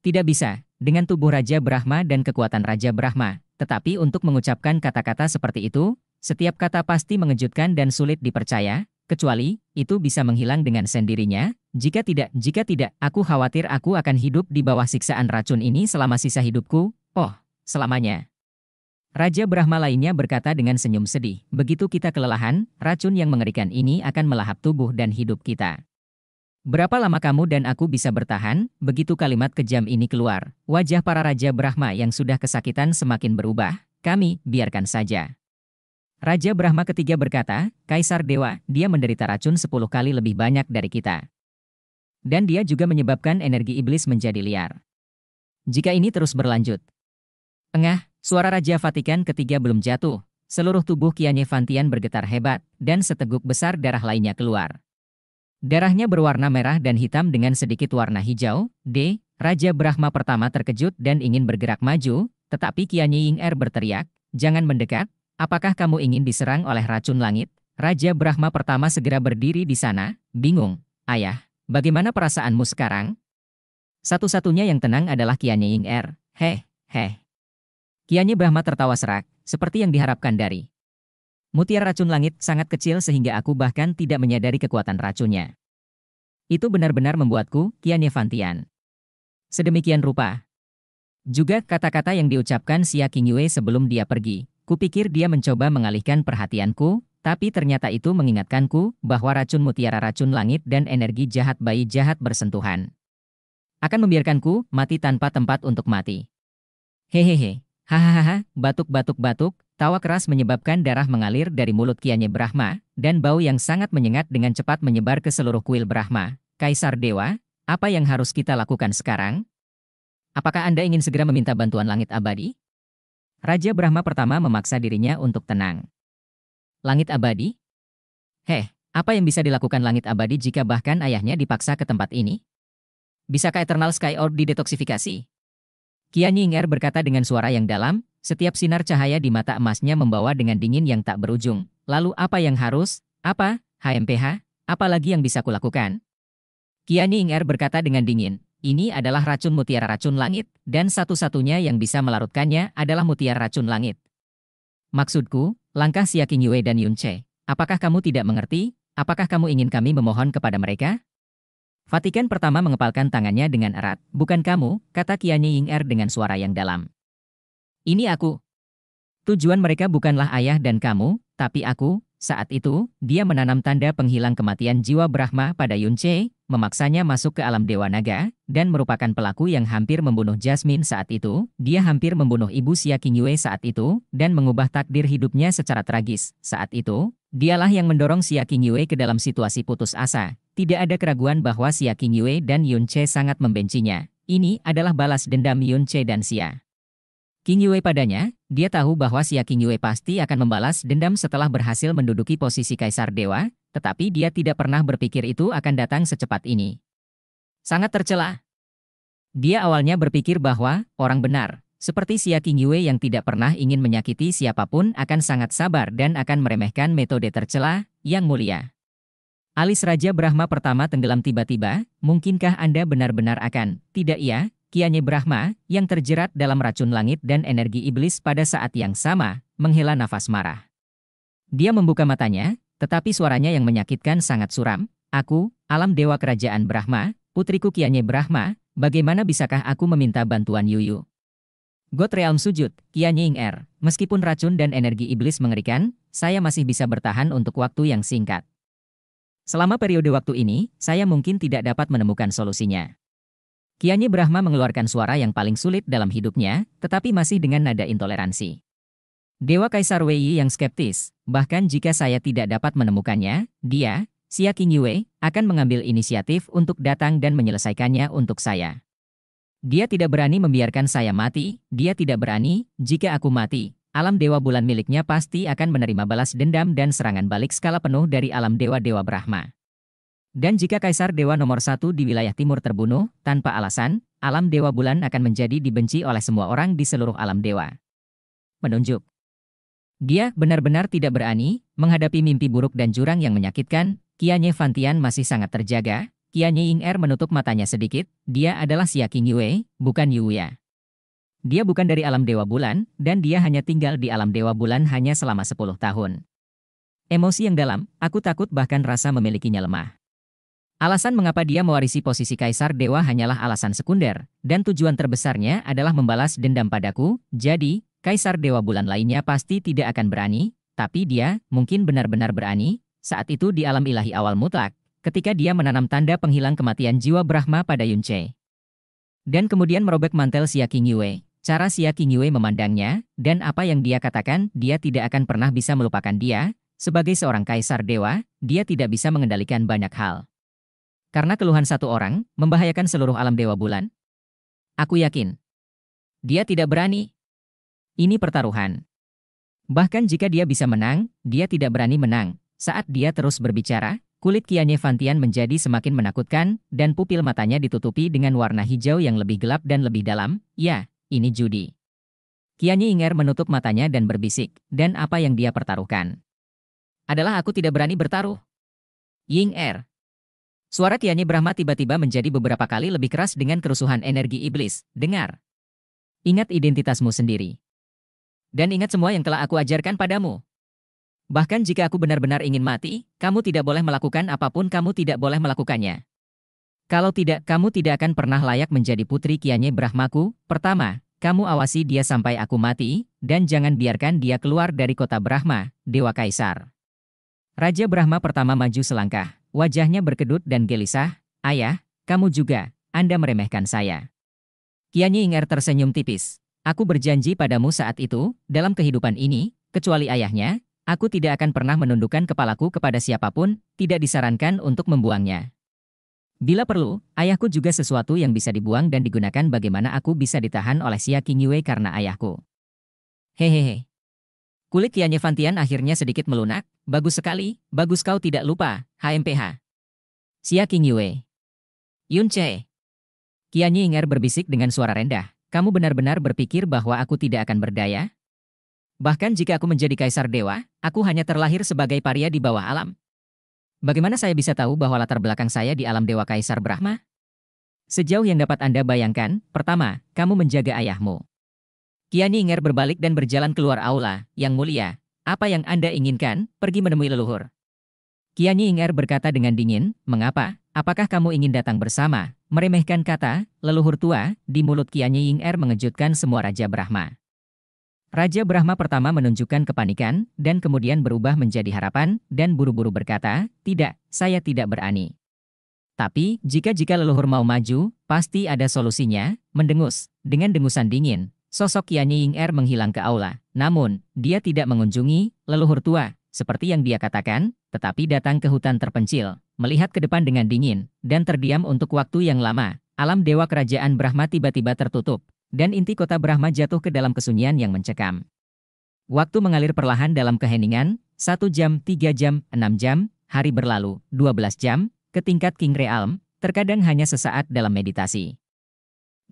Speaker 1: Tidak bisa, dengan tubuh Raja Brahma dan kekuatan Raja Brahma, tetapi untuk mengucapkan kata-kata seperti itu, setiap kata pasti mengejutkan dan sulit dipercaya, Kecuali, itu bisa menghilang dengan sendirinya, jika tidak, jika tidak, aku khawatir aku akan hidup di bawah siksaan racun ini selama sisa hidupku, oh, selamanya. Raja Brahma lainnya berkata dengan senyum sedih, begitu kita kelelahan, racun yang mengerikan ini akan melahap tubuh dan hidup kita. Berapa lama kamu dan aku bisa bertahan? Begitu kalimat kejam ini keluar, wajah para Raja Brahma yang sudah kesakitan semakin berubah, kami, biarkan saja. Raja Brahma ketiga berkata, Kaisar Dewa, dia menderita racun sepuluh kali lebih banyak dari kita. Dan dia juga menyebabkan energi iblis menjadi liar. Jika ini terus berlanjut. Engah, suara Raja Vatikan ketiga belum jatuh. Seluruh tubuh Kianye Fantian bergetar hebat, dan seteguk besar darah lainnya keluar. Darahnya berwarna merah dan hitam dengan sedikit warna hijau. D. Raja Brahma pertama terkejut dan ingin bergerak maju, tetapi Kianye Ying Er berteriak, jangan mendekat, Apakah kamu ingin diserang oleh racun langit? Raja Brahma pertama segera berdiri di sana, bingung. Ayah, bagaimana perasaanmu sekarang? Satu-satunya yang tenang adalah Kianye Ying Er. Heh, heh. Kianye Brahma tertawa serak, seperti yang diharapkan dari. Mutiara racun langit sangat kecil sehingga aku bahkan tidak menyadari kekuatan racunnya. Itu benar-benar membuatku, Kianye Fantian. Sedemikian rupa. Juga kata-kata yang diucapkan Xia Qingyue sebelum dia pergi, Kupikir dia mencoba mengalihkan perhatianku, tapi ternyata itu mengingatkanku bahwa racun mutiara racun langit dan energi jahat bayi jahat bersentuhan. Akan membiarkanku mati tanpa tempat untuk mati. Hehehe, hahaha, batuk-batuk-batuk, tawa keras menyebabkan darah mengalir dari mulut Kianye Brahma, dan bau yang sangat menyengat dengan cepat menyebar ke seluruh kuil Brahma. Kaisar Dewa, apa yang harus kita lakukan sekarang? Apakah Anda ingin segera meminta bantuan langit abadi? Raja Brahma pertama memaksa dirinya untuk tenang. Langit abadi? Heh, apa yang bisa dilakukan langit abadi jika bahkan ayahnya dipaksa ke tempat ini? Bisakah Eternal Sky Orb didetoksifikasi? Kian Yinger berkata dengan suara yang dalam, setiap sinar cahaya di mata emasnya membawa dengan dingin yang tak berujung. Lalu apa yang harus? Apa? HMPH? Apa lagi yang bisa kulakukan? Kian Yinger berkata dengan dingin, ini adalah racun mutiara racun langit, dan satu-satunya yang bisa melarutkannya adalah mutiara racun langit. Maksudku, langkah Xia Yue dan Yun Che. Apakah kamu tidak mengerti? Apakah kamu ingin kami memohon kepada mereka? Vatikan pertama mengepalkan tangannya dengan erat. Bukan kamu, kata Kianye Ying Er dengan suara yang dalam. Ini aku. Tujuan mereka bukanlah ayah dan kamu, tapi aku, saat itu, dia menanam tanda penghilang kematian jiwa Brahma pada Yun Che, memaksanya masuk ke alam Dewa Naga, dan merupakan pelaku yang hampir membunuh Jasmine saat itu, dia hampir membunuh ibu Xia Qingyue saat itu, dan mengubah takdir hidupnya secara tragis. Saat itu, Dialah yang mendorong Xia Qingyue ke dalam situasi putus asa. Tidak ada keraguan bahwa Xia Qingyue dan Yun Che sangat membencinya. Ini adalah balas dendam Yun Che dan Xia. Qingyue padanya, dia tahu bahwa Xia Qingyue pasti akan membalas dendam setelah berhasil menduduki posisi Kaisar Dewa, tetapi dia tidak pernah berpikir itu akan datang secepat ini. Sangat tercela. Dia awalnya berpikir bahwa, orang benar, seperti Xia Qingyue yang tidak pernah ingin menyakiti siapa pun akan sangat sabar dan akan meremehkan metode tercela, yang mulia. Alis Raja Brahma pertama tenggelam tiba-tiba, mungkinkah Anda benar-benar akan, tidak iya, Kianye Brahma, yang terjerat dalam racun langit dan energi iblis pada saat yang sama, menghela nafas marah. Dia membuka matanya, tetapi suaranya yang menyakitkan sangat suram, Aku, alam dewa kerajaan Brahma, putriku Kianye Brahma, bagaimana bisakah aku meminta bantuan Yuyu? God Realm sujud, Kia Nying Er. Meskipun racun dan energi iblis mengerikan, saya masih bisa bertahan untuk waktu yang singkat. Selama periode waktu ini, saya mungkin tidak dapat menemukan solusinya. Kianye Brahma mengeluarkan suara yang paling sulit dalam hidupnya, tetapi masih dengan nada intoleransi. Dewa Kaisar Wei yang skeptis, bahkan jika saya tidak dapat menemukannya, dia, Xia Qingyue, akan mengambil inisiatif untuk datang dan menyelesaikannya untuk saya. Dia tidak berani membiarkan saya mati, dia tidak berani, jika aku mati, alam dewa bulan miliknya pasti akan menerima balas dendam dan serangan balik skala penuh dari alam dewa-dewa Brahma. Dan jika Kaisar Dewa nomor satu di wilayah timur terbunuh, tanpa alasan, alam dewa bulan akan menjadi dibenci oleh semua orang di seluruh alam dewa. Menunjuk. Dia benar-benar tidak berani menghadapi mimpi buruk dan jurang yang menyakitkan, Kianye Fantian masih sangat terjaga, Kia Nying Er menutup matanya sedikit, dia adalah Xia King Yue, bukan Yuya. Dia bukan dari alam Dewa Bulan, dan dia hanya tinggal di alam Dewa Bulan hanya selama 10 tahun. Emosi yang dalam, aku takut bahkan rasa memilikinya lemah. Alasan mengapa dia mewarisi posisi Kaisar Dewa hanyalah alasan sekunder, dan tujuan terbesarnya adalah membalas dendam padaku, jadi, Kaisar Dewa Bulan lainnya pasti tidak akan berani, tapi dia, mungkin benar-benar berani, saat itu di alam ilahi awal mutlak, ketika dia menanam tanda penghilang kematian jiwa Brahma pada Yunche. Dan kemudian merobek mantel Xia Qingyue. Cara Xia Qingyue memandangnya, dan apa yang dia katakan, dia tidak akan pernah bisa melupakan dia. Sebagai seorang kaisar dewa, dia tidak bisa mengendalikan banyak hal. Karena keluhan satu orang, membahayakan seluruh alam dewa bulan. Aku yakin. Dia tidak berani. Ini pertaruhan. Bahkan jika dia bisa menang, dia tidak berani menang. Saat dia terus berbicara, Kulit Kianye Fantian menjadi semakin menakutkan, dan pupil matanya ditutupi dengan warna hijau yang lebih gelap dan lebih dalam. Ya, ini judi. Kianye Inger menutup matanya dan berbisik, dan apa yang dia pertaruhkan. Adalah aku tidak berani bertaruh. Ying Er. Suara Kianye Brahma tiba-tiba menjadi beberapa kali lebih keras dengan kerusuhan energi iblis. Dengar. Ingat identitasmu sendiri. Dan ingat semua yang telah aku ajarkan padamu. Bahkan jika aku benar-benar ingin mati, kamu tidak boleh melakukan apa pun kamu tidak boleh melakukannya. Kalau tidak, kamu tidak akan pernah layak menjadi putri Kianye Brahmaku. Pertama, kamu awasi dia sampai aku mati, dan jangan biarkan dia keluar dari kota Brahma, Dewa Kaisar. Raja Brahma pertama maju selangkah, wajahnya berkedut dan gelisah. Ayah, kamu juga, Anda meremehkan saya. Kianye Inger tersenyum tipis. Aku berjanji padamu saat itu, dalam kehidupan ini, kecuali ayahnya, aku tidak akan pernah menundukkan kepalaku kepada siapa pun, tidak disarankan untuk membuangnya. Bila perlu, ayahku juga sesuatu yang bisa dibuang dan digunakan bagaimana aku bisa ditahan oleh Xia karena ayahku. Hehehe. Kulit Kianye Fantian akhirnya sedikit melunak, bagus sekali, bagus kau tidak lupa, HMPH. Xia Qingyue. Yun Che. Kianye Inger berbisik dengan suara rendah, kamu benar-benar berpikir bahwa aku tidak akan berdaya? Bahkan jika aku menjadi kaisar dewa, aku hanya terlahir sebagai paria di bawah alam. Bagaimana saya bisa tahu bahwa latar belakang saya di alam dewa kaisar Brahma? Sejauh yang dapat Anda bayangkan, pertama, kamu menjaga ayahmu. Kiani Inger berbalik dan berjalan keluar aula, yang mulia. Apa yang Anda inginkan, pergi menemui leluhur. Kiani Inger berkata dengan dingin, mengapa, apakah kamu ingin datang bersama? Meremehkan kata, leluhur tua, di mulut Kianyi Ying-er mengejutkan semua Raja Brahma. Raja Brahma pertama menunjukkan kepanikan, dan kemudian berubah menjadi harapan, dan buru-buru berkata, tidak, saya tidak berani. Tapi, jika-jika leluhur mau maju, pasti ada solusinya, mendengus. Dengan dengusan dingin, sosok Kianyi Ying-er menghilang ke aula. Namun, dia tidak mengunjungi leluhur tua, seperti yang dia katakan, tetapi datang ke hutan terpencil melihat ke depan dengan dingin, dan terdiam untuk waktu yang lama. Alam dewa kerajaan Brahma tiba-tiba tertutup, dan inti kota Brahma jatuh ke dalam kesunyian yang mencekam. Waktu mengalir perlahan dalam keheningan, satu jam, tiga jam, enam jam, hari berlalu, dua belas jam, ke tingkat King Realm, terkadang hanya sesaat dalam meditasi.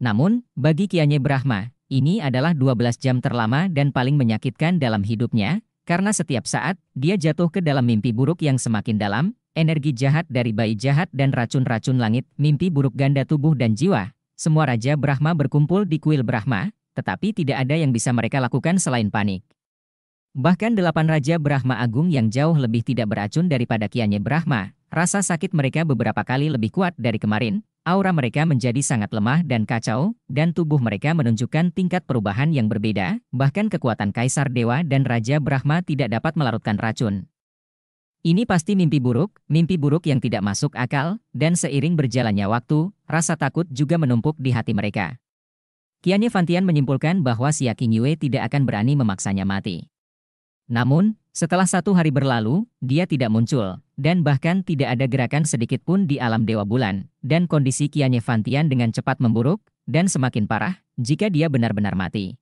Speaker 1: Namun, bagi Kianye Brahma, ini adalah 12 jam terlama dan paling menyakitkan dalam hidupnya, karena setiap saat, dia jatuh ke dalam mimpi buruk yang semakin dalam, energi jahat dari bayi jahat dan racun-racun langit, mimpi buruk ganda tubuh dan jiwa. Semua Raja Brahma berkumpul di kuil Brahma, tetapi tidak ada yang bisa mereka lakukan selain panik. Bahkan delapan Raja Brahma Agung yang jauh lebih tidak beracun daripada Kianye Brahma, rasa sakit mereka beberapa kali lebih kuat dari kemarin, aura mereka menjadi sangat lemah dan kacau, dan tubuh mereka menunjukkan tingkat perubahan yang berbeda, bahkan kekuatan Kaisar Dewa dan Raja Brahma tidak dapat melarutkan racun. Ini pasti mimpi buruk, mimpi buruk yang tidak masuk akal, dan seiring berjalannya waktu, rasa takut juga menumpuk di hati mereka. Kianye Fantian menyimpulkan bahwa Xia Qingyue tidak akan berani memaksanya mati. Namun, setelah satu hari berlalu, dia tidak muncul, dan bahkan tidak ada gerakan sedikit pun di alam Dewa Bulan, dan kondisi Kianye Fantian dengan cepat memburuk, dan semakin parah, jika dia benar-benar mati.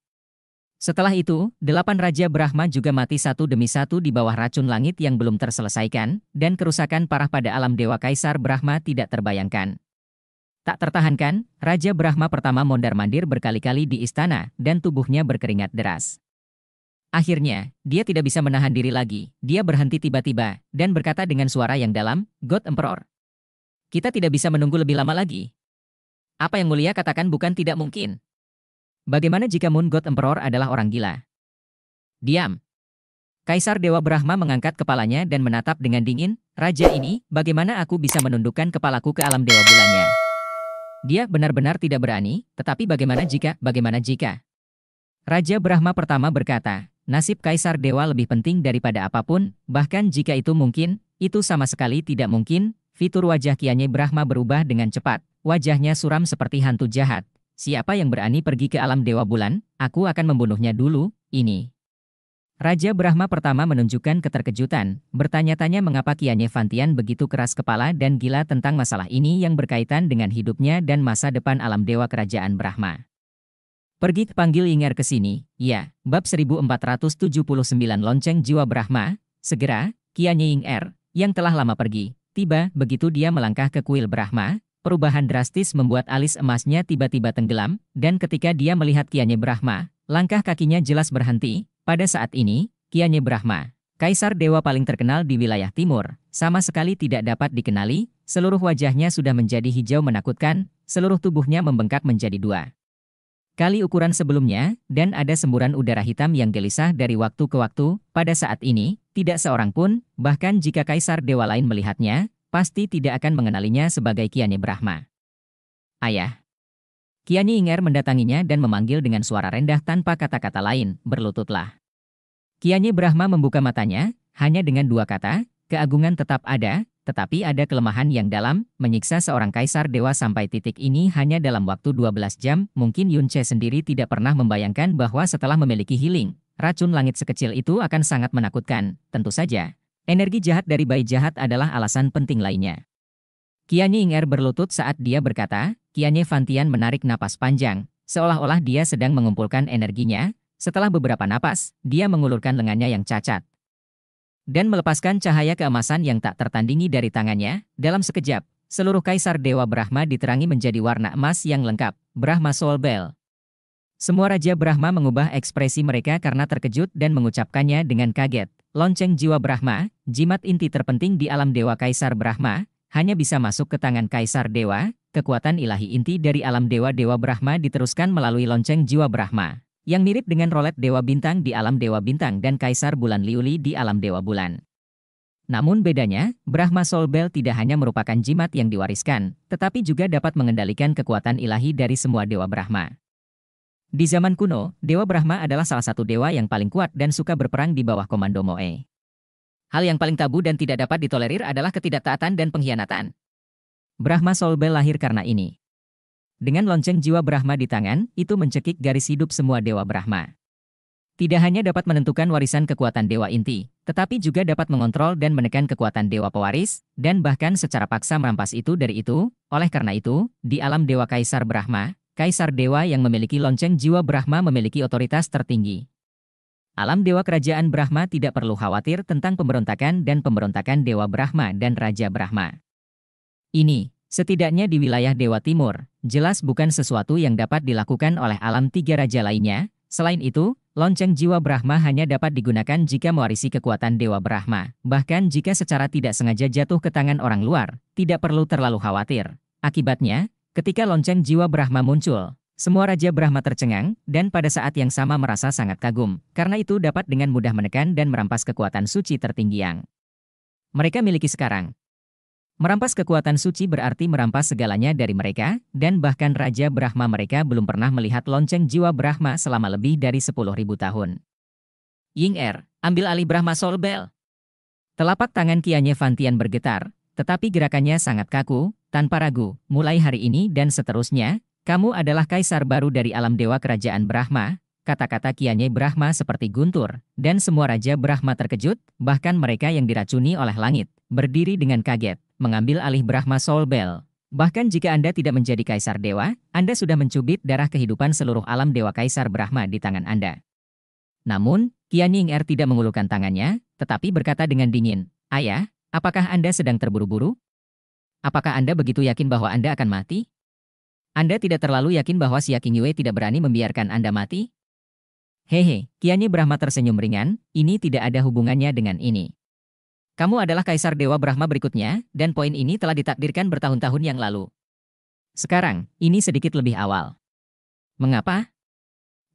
Speaker 1: Setelah itu, delapan Raja Brahma juga mati satu demi satu di bawah racun langit yang belum terselesaikan, dan kerusakan parah pada alam Dewa Kaisar Brahma tidak terbayangkan. Tak tertahankan, Raja Brahma pertama mondar-mandir berkali-kali di istana, dan tubuhnya berkeringat deras. Akhirnya, dia tidak bisa menahan diri lagi. Dia berhenti tiba-tiba, dan berkata dengan suara yang dalam, God Emperor. Kita tidak bisa menunggu lebih lama lagi. Apa yang mulia katakan bukan tidak mungkin. Bagaimana jika Moon God Emperor adalah orang gila? Diam. Kaisar Dewa Brahma mengangkat kepalanya dan menatap dengan dingin, Raja ini, bagaimana aku bisa menundukkan kepalaku ke alam Dewa Bulannya? Dia benar-benar tidak berani, tetapi bagaimana jika, bagaimana jika? Raja Brahma pertama berkata, nasib Kaisar Dewa lebih penting daripada apa pun, bahkan jika itu mungkin, itu sama sekali tidak mungkin, fitur wajah Kianye Brahma berubah dengan cepat, wajahnya suram seperti hantu jahat, Siapa yang berani pergi ke alam Dewa Bulan, aku akan membunuhnya dulu, ini. Raja Brahma pertama menunjukkan keterkejutan, bertanya-tanya mengapa Kianye Fantian begitu keras kepala dan gila tentang masalah ini yang berkaitan dengan hidupnya dan masa depan alam Dewa Kerajaan Brahma. Pergi panggil Inger ke sini, ya, bab 1479 lonceng jiwa Brahma, segera, Kianye Inger, yang telah lama pergi, tiba begitu dia melangkah ke kuil Brahma, Perubahan drastis membuat alis emasnya tiba-tiba tenggelam, dan ketika dia melihat Kianye Brahma, langkah kakinya jelas berhenti. Pada saat ini, Kianye Brahma, kaisar dewa paling terkenal di wilayah timur, sama sekali tidak dapat dikenali, seluruh wajahnya sudah menjadi hijau menakutkan, seluruh tubuhnya membengkak menjadi dua. Kali ukuran sebelumnya, dan ada semburan udara hitam yang gelisah dari waktu ke waktu, pada saat ini, tidak seorang pun, bahkan jika kaisar dewa lain melihatnya, pasti tidak akan mengenalinya sebagai Kiani Brahma. Ayah. Kiani Inger mendatanginya dan memanggil dengan suara rendah tanpa kata-kata lain, berlututlah. Kiani Brahma membuka matanya, hanya dengan dua kata, keagungan tetap ada, tetapi ada kelemahan yang dalam, menyiksa seorang kaisar dewa sampai titik ini hanya dalam waktu 12 jam, mungkin Yun Che sendiri tidak pernah membayangkan bahwa setelah memiliki healing, racun langit sekecil itu akan sangat menakutkan, tentu saja. Energi jahat dari bayi jahat adalah alasan penting lainnya. Kianye Inger berlutut saat dia berkata, Kianye Fantian menarik napas panjang, seolah-olah dia sedang mengumpulkan energinya, setelah beberapa napas, dia mengulurkan lengannya yang cacat. Dan melepaskan cahaya keemasan yang tak tertandingi dari tangannya, dalam sekejap, seluruh kaisar Dewa Brahma diterangi menjadi warna emas yang lengkap, Brahma Soul Bell. Semua Raja Brahma mengubah ekspresi mereka karena terkejut dan mengucapkannya dengan kaget. Lonceng jiwa Brahma, jimat inti terpenting di alam Dewa Kaisar Brahma, hanya bisa masuk ke tangan Kaisar Dewa, kekuatan ilahi inti dari alam Dewa-Dewa Brahma diteruskan melalui lonceng jiwa Brahma, yang mirip dengan rolet Dewa Bintang di alam Dewa Bintang dan Kaisar Bulan Liuli di alam Dewa Bulan. Namun bedanya, Brahma Soul Bell tidak hanya merupakan jimat yang diwariskan, tetapi juga dapat mengendalikan kekuatan ilahi dari semua Dewa Brahma. Di zaman kuno, Dewa Brahma adalah salah satu dewa yang paling kuat dan suka berperang di bawah komando Moe. Hal yang paling tabu dan tidak dapat ditolerir adalah ketidaktaatan dan pengkhianatan. Brahma Solbel lahir karena ini. Dengan lonceng jiwa Brahma di tangan, itu mencekik garis hidup semua Dewa Brahma. Tidak hanya dapat menentukan warisan kekuatan Dewa inti, tetapi juga dapat mengontrol dan menekan kekuatan Dewa pewaris, dan bahkan secara paksa merampas itu dari itu. Oleh karena itu, di alam Dewa Kaisar Brahma, Kaisar Dewa yang memiliki lonceng jiwa Brahma memiliki otoritas tertinggi. Alam Dewa Kerajaan Brahma tidak perlu khawatir tentang pemberontakan dan pemberontakan Dewa Brahma dan Raja Brahma. Ini, setidaknya di wilayah Dewa Timur, jelas bukan sesuatu yang dapat dilakukan oleh alam tiga raja lainnya. Selain itu, lonceng jiwa Brahma hanya dapat digunakan jika mewarisi kekuatan Dewa Brahma. Bahkan jika secara tidak sengaja jatuh ke tangan orang luar, tidak perlu terlalu khawatir. Akibatnya, Ketika lonceng jiwa Brahma muncul, semua Raja Brahma tercengang, dan pada saat yang sama merasa sangat kagum, karena itu dapat dengan mudah menekan dan merampas kekuatan suci tertinggi yang mereka miliki sekarang. Merampas kekuatan suci berarti merampas segalanya dari mereka, dan bahkan Raja Brahma mereka belum pernah melihat lonceng jiwa Brahma selama lebih dari 10.000 tahun. Ying Er, ambil alih Brahma Soul. Telapak tangan Kianye Fantian bergetar, tetapi gerakannya sangat kaku, tanpa ragu, mulai hari ini dan seterusnya, kamu adalah kaisar baru dari alam dewa kerajaan Brahma, kata-kata Kianye Brahma seperti guntur, dan semua raja Brahma terkejut, bahkan mereka yang diracuni oleh langit, berdiri dengan kaget, mengambil alih Brahma Soul Bell. Bahkan jika Anda tidak menjadi kaisar dewa, Anda sudah mencubit darah kehidupan seluruh alam dewa kaisar Brahma di tangan Anda. Namun, Kianye Er tidak mengulurkan tangannya, tetapi berkata dengan dingin, Ayah, apakah Anda sedang terburu-buru? Apakah Anda begitu yakin bahwa Anda akan mati? Anda tidak terlalu yakin bahwa si King Yue tidak berani membiarkan Anda mati? Hehe, Kianye Brahma tersenyum ringan, ini tidak ada hubungannya dengan ini. Kamu adalah kaisar dewa Brahma berikutnya, dan poin ini telah ditakdirkan bertahun-tahun yang lalu. Sekarang, ini sedikit lebih awal. Mengapa?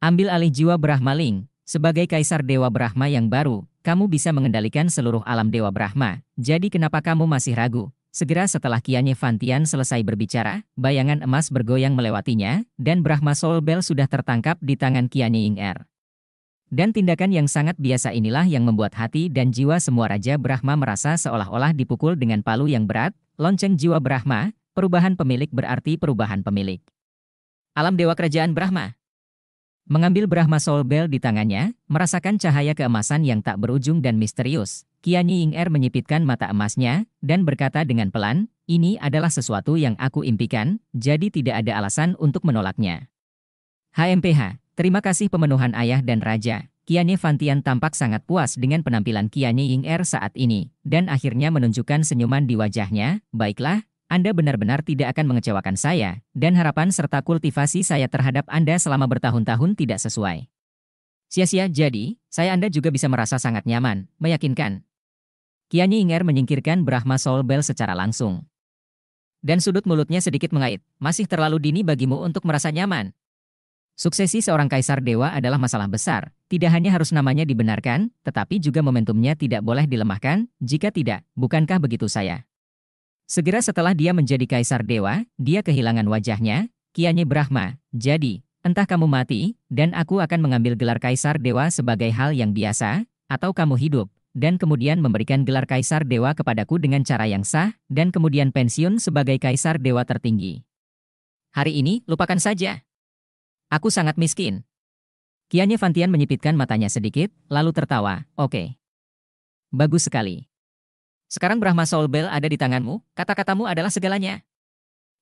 Speaker 1: Ambil alih jiwa Brahma Ling, sebagai kaisar dewa Brahma yang baru, kamu bisa mengendalikan seluruh alam dewa Brahma, jadi kenapa kamu masih ragu? Segera setelah Kianye Fantian selesai berbicara, bayangan emas bergoyang melewatinya, dan Brahma Soul Bell sudah tertangkap di tangan Kianye Ying Er. Dan tindakan yang sangat biasa inilah yang membuat hati dan jiwa semua Raja Brahma merasa seolah-olah dipukul dengan palu yang berat, lonceng jiwa Brahma, perubahan pemilik berarti perubahan pemilik. Alam Dewa Kerajaan Brahma Mengambil Brahma Soul Bell di tangannya, merasakan cahaya keemasan yang tak berujung dan misterius, Kiani Ying Er menyipitkan mata emasnya, dan berkata dengan pelan, ini adalah sesuatu yang aku impikan, jadi tidak ada alasan untuk menolaknya. HMPH, terima kasih pemenuhan ayah dan raja. Kianye Fantian tampak sangat puas dengan penampilan Kianye Ying Er saat ini, dan akhirnya menunjukkan senyuman di wajahnya, baiklah, Anda benar-benar tidak akan mengecewakan saya, dan harapan serta kultivasi saya terhadap Anda selama bertahun-tahun tidak sesuai. Sia-sia jadi, saya Anda juga bisa merasa sangat nyaman, meyakinkan, Kiani Inger menyingkirkan Brahma Soul Bell secara langsung. Dan sudut mulutnya sedikit mengait, masih terlalu dini bagimu untuk merasa nyaman. Suksesi seorang kaisar dewa adalah masalah besar, tidak hanya harus namanya dibenarkan, tetapi juga momentumnya tidak boleh dilemahkan, jika tidak, bukankah begitu saya? Segera setelah dia menjadi kaisar dewa, dia kehilangan wajahnya, Kianye Brahma, jadi, entah kamu mati, dan aku akan mengambil gelar kaisar dewa sebagai hal yang biasa, atau kamu hidup, dan kemudian memberikan gelar Kaisar Dewa kepadaku dengan cara yang sah, dan kemudian pensiun sebagai Kaisar Dewa tertinggi. Hari ini, lupakan saja. Aku sangat miskin. Kianya Fantian menyipitkan matanya sedikit, lalu tertawa. Oke. Bagus sekali. Sekarang Brahma Soul Bell ada di tanganmu, kata-katamu adalah segalanya.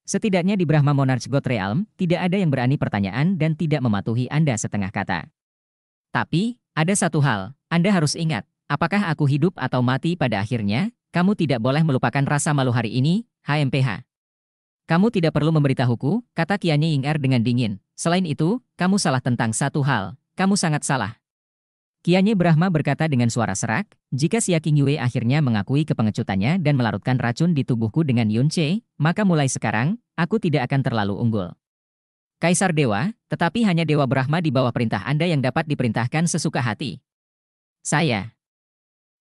Speaker 1: Setidaknya di Brahma Monarch God Realm, tidak ada yang berani pertanyaan dan tidak mematuhi Anda setengah kata. Tapi, ada satu hal, Anda harus ingat, apakah aku hidup atau mati pada akhirnya, kamu tidak boleh melupakan rasa malu hari ini, HMPH. Kamu tidak perlu memberitahuku, kata Kiani Ying Er dengan dingin. Selain itu, kamu salah tentang satu hal. Kamu sangat salah. Kianye Brahma berkata dengan suara serak, jika Xia King Yue akhirnya mengakui kepengecutannya dan melarutkan racun di tubuhku dengan Yun Che, maka mulai sekarang, aku tidak akan terlalu unggul. Kaisar Dewa, tetapi hanya Dewa Brahma di bawah perintah Anda yang dapat diperintahkan sesuka hati. Saya,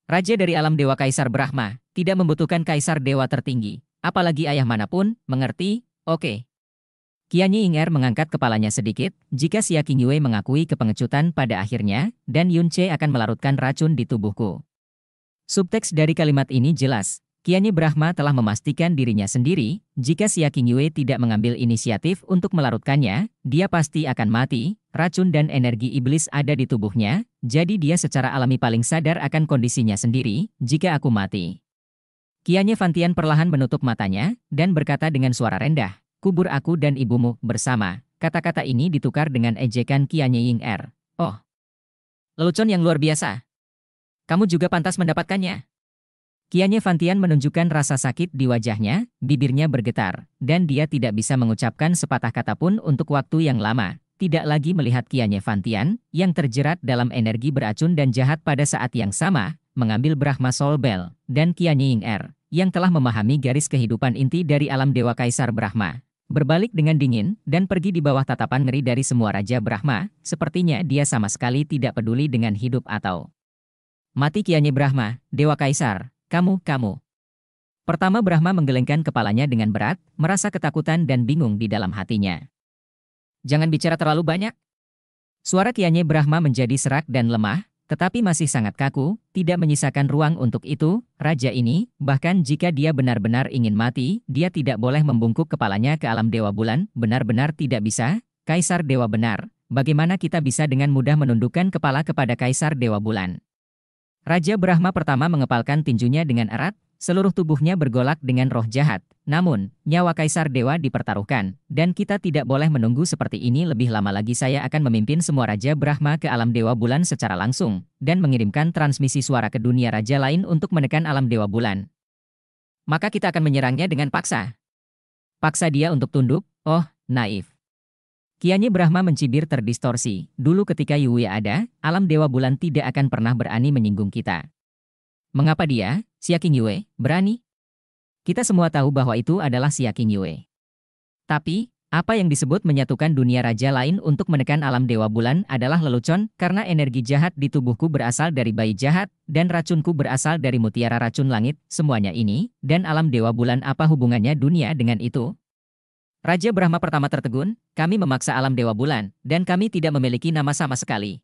Speaker 1: Raja dari alam Dewa Kaisar Brahma, tidak membutuhkan Kaisar Dewa tertinggi apalagi ayah mana pun, mengerti, oke. Okay. Inger mengangkat kepalanya sedikit, jika Xia Qingyue mengakui kepengecutan pada akhirnya, dan Yun Che akan melarutkan racun di tubuhku. Subteks dari kalimat ini jelas, Kianyi Brahma telah memastikan dirinya sendiri, jika Xia Qingyue tidak mengambil inisiatif untuk melarutkannya, dia pasti akan mati, racun dan energi iblis ada di tubuhnya, jadi dia secara alami paling sadar akan kondisinya sendiri, jika aku mati. Kianya Fantian perlahan menutup matanya, dan berkata dengan suara rendah, kubur aku dan ibumu bersama. Kata-kata ini ditukar dengan ejekan Kianya Ying Er. Oh, lelucon yang luar biasa. Kamu juga pantas mendapatkannya. Kianya Fantian menunjukkan rasa sakit di wajahnya, bibirnya bergetar, dan dia tidak bisa mengucapkan sepatah kata pun untuk waktu yang lama. Tidak lagi melihat Kianya Fantian, yang terjerat dalam energi beracun dan jahat pada saat yang sama, mengambil Brahma Soul Bell, dan Kianya Ying Er, yang telah memahami garis kehidupan inti dari alam Dewa Kaisar Brahma. Berbalik dengan dingin, dan pergi di bawah tatapan ngeri dari semua Raja Brahma, sepertinya dia sama sekali tidak peduli dengan hidup atau mati Kianye Brahma, Dewa Kaisar, kamu, kamu. Pertama Brahma menggelengkan kepalanya dengan berat, merasa ketakutan dan bingung di dalam hatinya. Jangan bicara terlalu banyak. Suara Kianye Brahma menjadi serak dan lemah, tetapi masih sangat kaku, tidak menyisakan ruang untuk itu, raja ini, bahkan jika dia benar-benar ingin mati, dia tidak boleh membungkuk kepalanya ke alam Dewa Bulan, benar-benar tidak bisa, Kaisar Dewa benar, bagaimana kita bisa dengan mudah menundukkan kepala kepada Kaisar Dewa Bulan? Raja Brahma pertama mengepalkan tinjunya dengan erat, seluruh tubuhnya bergolak dengan roh jahat. Namun, nyawa Kaisar Dewa dipertaruhkan, dan kita tidak boleh menunggu seperti ini lebih lama lagi saya akan memimpin semua Raja Brahma ke alam Dewa Bulan secara langsung, dan mengirimkan transmisi suara ke dunia Raja lain untuk menekan alam Dewa Bulan. Maka kita akan menyerangnya dengan paksa. Paksa dia untuk tunduk, oh, naif. Kianya Brahma mencibir terdistorsi. Dulu ketika Yuya ada, alam Dewa Bulan tidak akan pernah berani menyinggung kita. Mengapa dia, Xia Yue, berani? Kita semua tahu bahwa itu adalah Xia Yue. Tapi, apa yang disebut menyatukan dunia raja lain untuk menekan alam Dewa Bulan adalah lelucon karena energi jahat di tubuhku berasal dari bayi jahat, dan racunku berasal dari mutiara racun langit, semuanya ini, dan alam Dewa Bulan apa hubungannya dunia dengan itu? Raja Brahma pertama tertegun, kami memaksa alam Dewa Bulan, dan kami tidak memiliki nama sama sekali.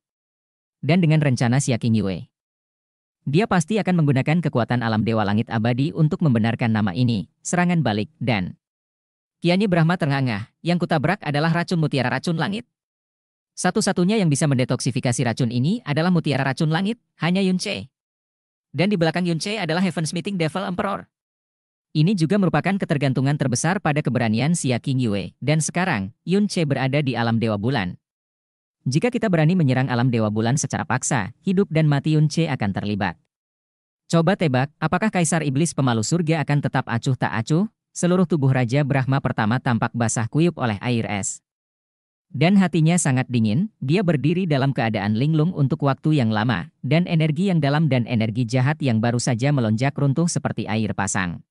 Speaker 1: Dan dengan rencana King Yue. Dia pasti akan menggunakan kekuatan alam Dewa Langit Abadi untuk membenarkan nama ini, serangan balik, dan... Kiani Brahma terngangah, yang kutabrak adalah racun mutiara racun langit. Satu-satunya yang bisa mendetoksifikasi racun ini adalah mutiara racun langit, hanya Yun Che. Dan di belakang Yun Che adalah Heaven Smithing Devil Emperor. Ini juga merupakan ketergantungan terbesar pada keberanian Xia King Yue, dan sekarang, Yun Che berada di alam Dewa Bulan. Jika kita berani menyerang alam Dewa Bulan secara paksa, hidup dan mati Yun Che akan terlibat. Coba tebak, apakah Kaisar Iblis pemalu surga akan tetap acuh tak acuh? Seluruh tubuh Raja Brahma pertama tampak basah kuyup oleh air es. Dan hatinya sangat dingin, dia berdiri dalam keadaan linglung untuk waktu yang lama, dan energi yang dalam dan energi jahat yang baru saja melonjak runtuh seperti air pasang.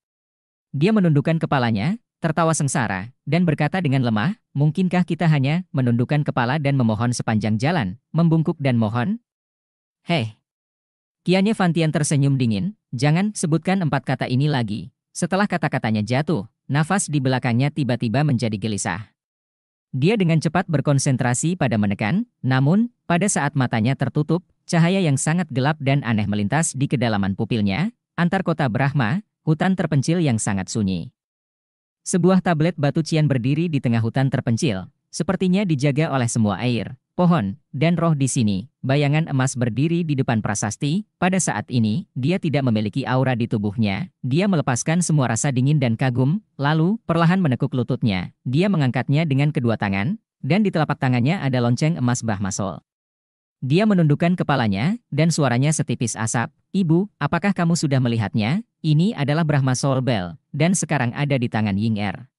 Speaker 1: Dia menundukkan kepalanya, tertawa sengsara, dan berkata dengan lemah, mungkinkah kita hanya menundukkan kepala dan memohon sepanjang jalan, membungkuk dan mohon? Hei! Kianya Fantian tersenyum dingin, jangan sebutkan empat kata ini lagi. Setelah kata-katanya jatuh, nafas di belakangnya tiba-tiba menjadi gelisah. Dia dengan cepat berkonsentrasi pada menekan, namun, pada saat matanya tertutup, cahaya yang sangat gelap dan aneh melintas di kedalaman pupilnya, antar kota Brahma, hutan terpencil yang sangat sunyi. Sebuah tablet batu cian berdiri di tengah hutan terpencil, sepertinya dijaga oleh semua air. pohon, dan roh di sini. Bayangan emas berdiri di depan prasasti. Pada saat ini, dia tidak memiliki aura di tubuhnya. Dia melepaskan semua rasa dingin dan kagum, lalu perlahan menekuk lututnya. Dia mengangkatnya dengan kedua tangan, dan di telapak tangannya ada lonceng emas Bahmasol. Dia menundukkan kepalanya, dan suaranya setipis asap. Ibu, apakah kamu sudah melihatnya? Ini adalah Brahma Soul Bell, dan sekarang ada di tangan Ying Er.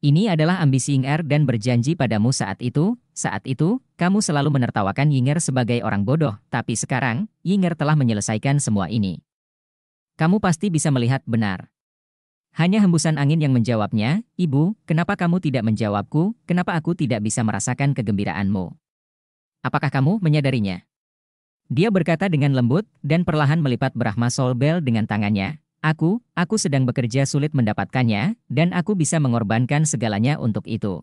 Speaker 1: Ini adalah ambisi Yinger dan berjanji padamu saat itu, saat itu, kamu selalu menertawakan Yinger sebagai orang bodoh, tapi sekarang, Yinger telah menyelesaikan semua ini. Kamu pasti bisa melihat benar. Hanya hembusan angin yang menjawabnya, Ibu, kenapa kamu tidak menjawabku, kenapa aku tidak bisa merasakan kegembiraanmu? Apakah kamu menyadarinya? Dia berkata dengan lembut, dan perlahan melipat Brahma Soul Bell dengan tangannya, Aku, aku sedang bekerja sulit mendapatkannya, dan aku bisa mengorbankan segalanya untuk itu.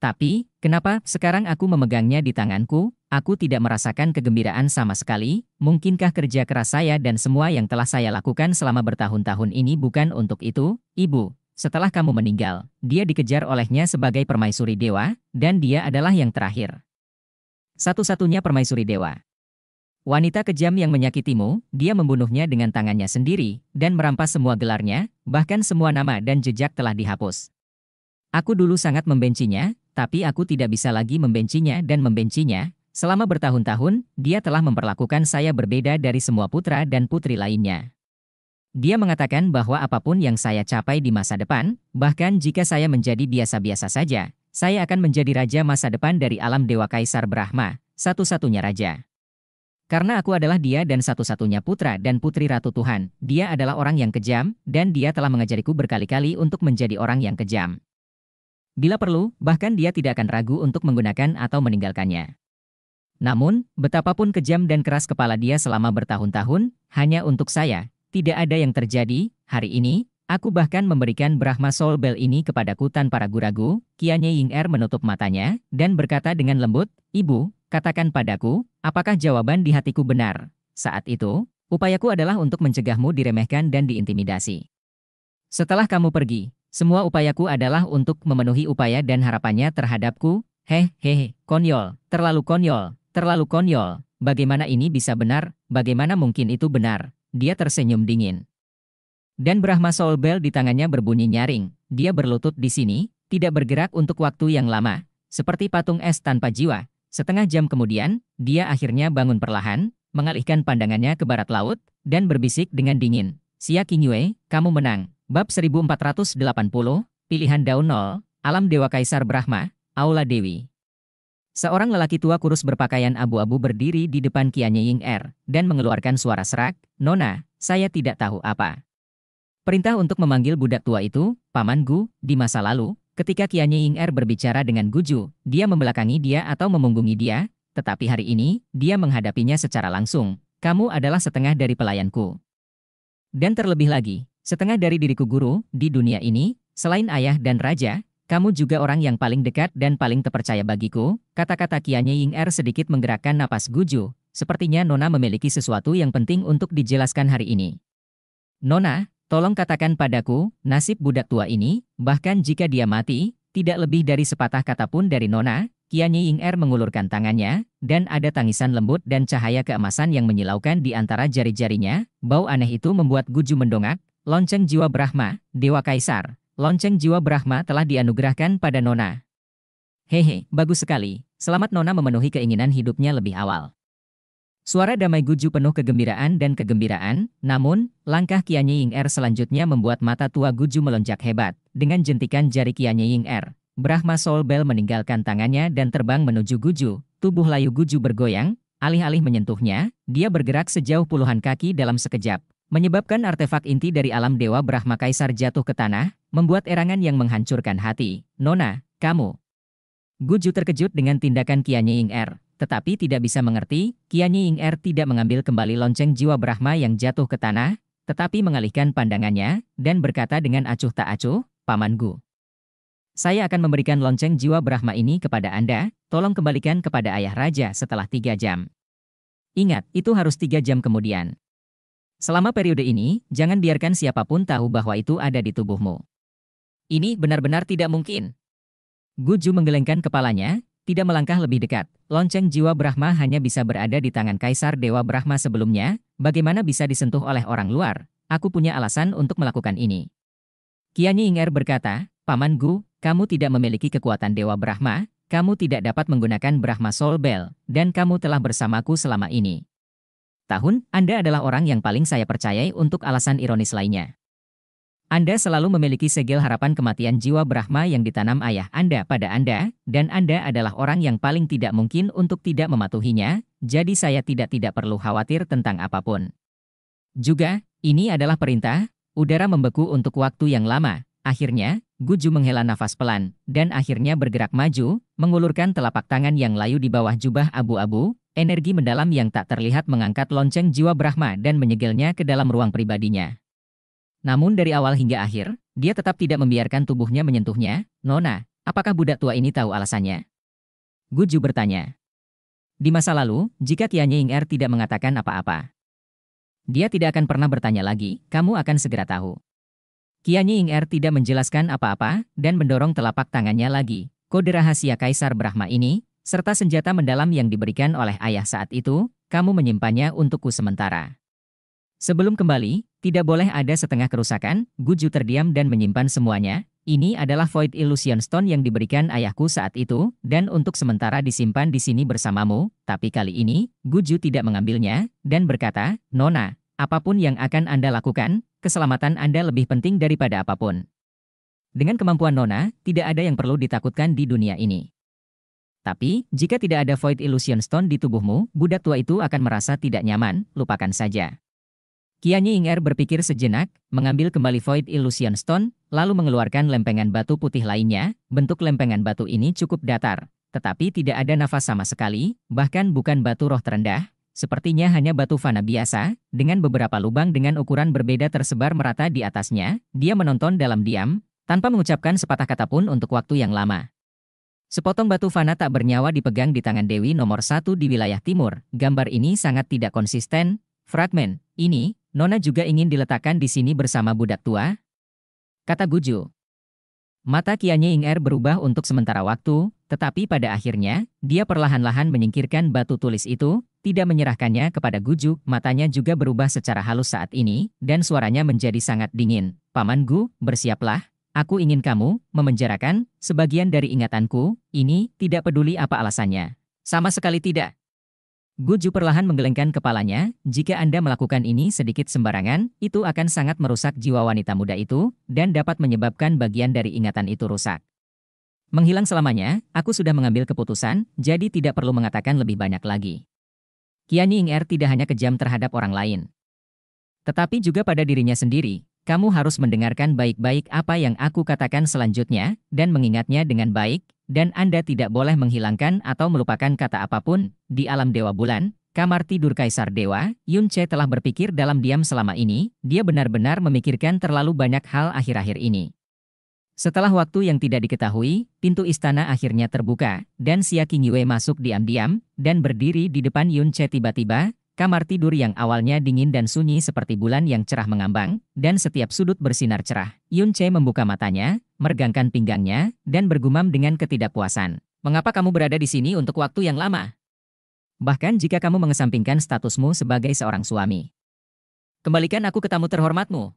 Speaker 1: Tapi, kenapa sekarang aku memegangnya di tanganku, aku tidak merasakan kegembiraan sama sekali, mungkinkah kerja keras saya dan semua yang telah saya lakukan selama bertahun-tahun ini bukan untuk itu, Ibu? Setelah kamu meninggal, dia dikejar olehnya sebagai permaisuri dewa, dan dia adalah yang terakhir. Satu-satunya permaisuri dewa. Wanita kejam yang menyakitimu, dia membunuhnya dengan tangannya sendiri, dan merampas semua gelarnya, bahkan semua nama dan jejak telah dihapus. Aku dulu sangat membencinya, tapi aku tidak bisa lagi membencinya dan membencinya. Selama bertahun-tahun, dia telah memperlakukan saya berbeda dari semua putra dan putri lainnya. Dia mengatakan bahwa apa pun yang saya capai di masa depan, bahkan jika saya menjadi biasa-biasa saja, saya akan menjadi raja masa depan dari alam Dewa Kaisar Brahma, satu-satunya raja. Karena aku adalah dia dan satu-satunya putra dan putri Ratu Tuhan, dia adalah orang yang kejam, dan dia telah mengajariku berkali-kali untuk menjadi orang yang kejam. Bila perlu, bahkan dia tidak akan ragu untuk menggunakan atau meninggalkannya. Namun, betapapun kejam dan keras kepala dia selama bertahun-tahun, hanya untuk saya, tidak ada yang terjadi, hari ini, aku bahkan memberikan Brahma Soul Bell ini kepadaku tanpa ragu-ragu, Kianye Ying Er menutup matanya, dan berkata dengan lembut, Ibu, Katakan padaku, apakah jawaban di hatiku benar? Saat itu, upayaku adalah untuk mencegahmu diremehkan dan diintimidasi. Setelah kamu pergi, semua upayaku adalah untuk memenuhi upaya dan harapannya terhadapku. Heh, hehe, konyol, terlalu konyol, terlalu konyol. Bagaimana ini bisa benar? Bagaimana mungkin itu benar? Dia tersenyum dingin. Dan Brahma Soul Bell di tangannya berbunyi nyaring. Dia berlutut di sini, tidak bergerak untuk waktu yang lama, seperti patung es tanpa jiwa, Setengah jam kemudian, dia akhirnya bangun perlahan, mengalihkan pandangannya ke barat laut, dan berbisik dengan dingin. Xia Qingyue, kamu menang. Bab 1480, Pilihan Daun Nol, Alam Dewa Kaisar Brahma, Aula Dewi. Seorang lelaki tua kurus berpakaian abu-abu berdiri di depan Kianye Ying Er, dan mengeluarkan suara serak, Nona, saya tidak tahu apa. Perintah untuk memanggil budak tua itu, Paman Gu, di masa lalu, Ketika Kianye Ying Er berbicara dengan Guju, dia membelakangi dia atau memunggungi dia, tetapi hari ini, dia menghadapinya secara langsung. Kamu adalah setengah dari pelayanku. Dan terlebih lagi, setengah dari diriku guru, di dunia ini, selain ayah dan raja, kamu juga orang yang paling dekat dan paling terpercaya bagiku, kata-kata Kianye Ying Er sedikit menggerakkan napas Guju, sepertinya Nona memiliki sesuatu yang penting untuk dijelaskan hari ini. Nona, Tolong katakan padaku, nasib budak tua ini, bahkan jika dia mati, tidak lebih dari sepatah kata pun dari Nona, Kianye Ying Er mengulurkan tangannya, dan ada tangisan lembut dan cahaya keemasan yang menyilaukan di antara jari-jarinya, bau aneh itu membuat Guju mendongak, lonceng jiwa Brahma, Dewa Kaisar, lonceng jiwa Brahma telah dianugerahkan pada Nona. Hehe, bagus sekali, selamat Nona memenuhi keinginan hidupnya lebih awal. Suara damai Guju penuh kegembiraan dan kegembiraan, namun, langkah Kianye Ying Er selanjutnya membuat mata tua Guju melonjak hebat. Dengan jentikan jari Kianye Ying Er, Brahma Soul Bell meninggalkan tangannya dan terbang menuju Guju. Tubuh layu Guju bergoyang, alih-alih menyentuhnya, dia bergerak sejauh puluhan kaki dalam sekejap. Menyebabkan artefak inti dari alam Dewa Brahma Kaisar jatuh ke tanah, membuat erangan yang menghancurkan hati. Nona, kamu. Guju terkejut dengan tindakan Kianye Ying Er, tetapi tidak bisa mengerti, Kianye Ying Er tidak mengambil kembali lonceng jiwa Brahma yang jatuh ke tanah, tetapi mengalihkan pandangannya, dan berkata dengan acuh tak acuh, Paman Gu. Saya akan memberikan lonceng jiwa Brahma ini kepada Anda, tolong kembalikan kepada ayah raja setelah tiga jam. Ingat, itu harus tiga jam kemudian. Selama periode ini, jangan biarkan siapa pun tahu bahwa itu ada di tubuhmu. Ini benar-benar tidak mungkin. Guju menggelengkan kepalanya, tidak melangkah lebih dekat. Lonceng jiwa Brahma hanya bisa berada di tangan Kaisar Dewa Brahma sebelumnya, bagaimana bisa disentuh oleh orang luar? Aku punya alasan untuk melakukan ini. Kianyi Inger berkata, Paman Gu, kamu tidak memiliki kekuatan Dewa Brahma, kamu tidak dapat menggunakan Brahma Soul Bell, dan kamu telah bersamaku selama ini. Tahun, Anda adalah orang yang paling saya percayai untuk alasan ironis lainnya. Anda selalu memiliki segel harapan kematian jiwa Brahma yang ditanam ayah Anda pada Anda, dan Anda adalah orang yang paling tidak mungkin untuk tidak mematuhinya, jadi saya tidak tidak perlu khawatir tentang apa pun. Juga, ini adalah perintah, udara membeku untuk waktu yang lama. Akhirnya, Guju menghela nafas pelan, dan akhirnya bergerak maju, mengulurkan telapak tangan yang layu di bawah jubah abu-abu, energi mendalam yang tak terlihat mengangkat lonceng jiwa Brahma dan menyegelnya ke dalam ruang pribadinya. Namun dari awal hingga akhir, dia tetap tidak membiarkan tubuhnya menyentuhnya. Nona, apakah budak tua ini tahu alasannya? Guju bertanya. Di masa lalu, jika Tianye Er tidak mengatakan apa-apa, dia tidak akan pernah bertanya lagi, kamu akan segera tahu. Kianyi Er tidak menjelaskan apa-apa dan mendorong telapak tangannya lagi. Kode rahasia Kaisar Brahma ini, serta senjata mendalam yang diberikan oleh ayah saat itu, kamu menyimpannya untukku sementara. Sebelum kembali, tidak boleh ada setengah kerusakan, Guju terdiam dan menyimpan semuanya. Ini adalah Void Illusion Stone yang diberikan ayahku saat itu, dan untuk sementara disimpan di sini bersamamu, tapi kali ini, Guju tidak mengambilnya, dan berkata, Nona, apa pun yang akan Anda lakukan, keselamatan Anda lebih penting daripada apa pun. Dengan kemampuan Nona, tidak ada yang perlu ditakutkan di dunia ini. Tapi, jika tidak ada Void Illusion Stone di tubuhmu, budak tua itu akan merasa tidak nyaman, lupakan saja. Kianyi Inger berpikir sejenak, mengambil kembali Void Illusion Stone, lalu mengeluarkan lempengan batu putih lainnya. Bentuk lempengan batu ini cukup datar, tetapi tidak ada nafas sama sekali, bahkan bukan batu roh terendah. Sepertinya hanya batu fana biasa, dengan beberapa lubang dengan ukuran berbeda tersebar merata di atasnya. Dia menonton dalam diam, tanpa mengucapkan sepatah kata pun untuk waktu yang lama. Sepotong batu fana tak bernyawa dipegang di tangan Dewi nomor satu di wilayah timur. Gambar ini sangat tidak konsisten. Fragmen ini Nona juga ingin diletakkan di sini bersama budak tua? Kata Guju. Mata Kianye Inger berubah untuk sementara waktu, tetapi pada akhirnya, dia perlahan-lahan menyingkirkan batu tulis itu, tidak menyerahkannya kepada Guju, matanya juga berubah secara halus saat ini, dan suaranya menjadi sangat dingin. Paman Gu, bersiaplah, aku ingin kamu memenjarakan sebagian dari ingatanku, ini tidak peduli apa alasannya. Sama sekali tidak. Guju perlahan menggelengkan kepalanya, jika Anda melakukan ini sedikit sembarangan, itu akan sangat merusak jiwa wanita muda itu, dan dapat menyebabkan bagian dari ingatan itu rusak. Menghilang selamanya, aku sudah mengambil keputusan, jadi tidak perlu mengatakan lebih banyak lagi. Kiani Inger tidak hanya kejam terhadap orang lain. Tetapi juga pada dirinya sendiri, kamu harus mendengarkan baik-baik apa yang aku katakan selanjutnya, dan mengingatnya dengan baik, dan Anda tidak boleh menghilangkan atau melupakan kata apa pun. Di alam Dewa Bulan, kamar tidur Kaisar Dewa, Yun Che telah berpikir dalam diam selama ini, dia benar-benar memikirkan terlalu banyak hal akhir-akhir ini. Setelah waktu yang tidak diketahui, pintu istana akhirnya terbuka, dan Xia Qingyue masuk diam-diam, dan berdiri di depan Yun Che tiba-tiba, Kamar tidur yang awalnya dingin dan sunyi seperti bulan yang cerah mengambang, dan setiap sudut bersinar cerah. Yun Che membuka matanya, meregangkan pinggangnya, dan bergumam dengan ketidakpuasan. Mengapa kamu berada di sini untuk waktu yang lama? Bahkan jika kamu mengesampingkan statusmu sebagai seorang suami. Kembalikan aku ke tamu terhormatmu.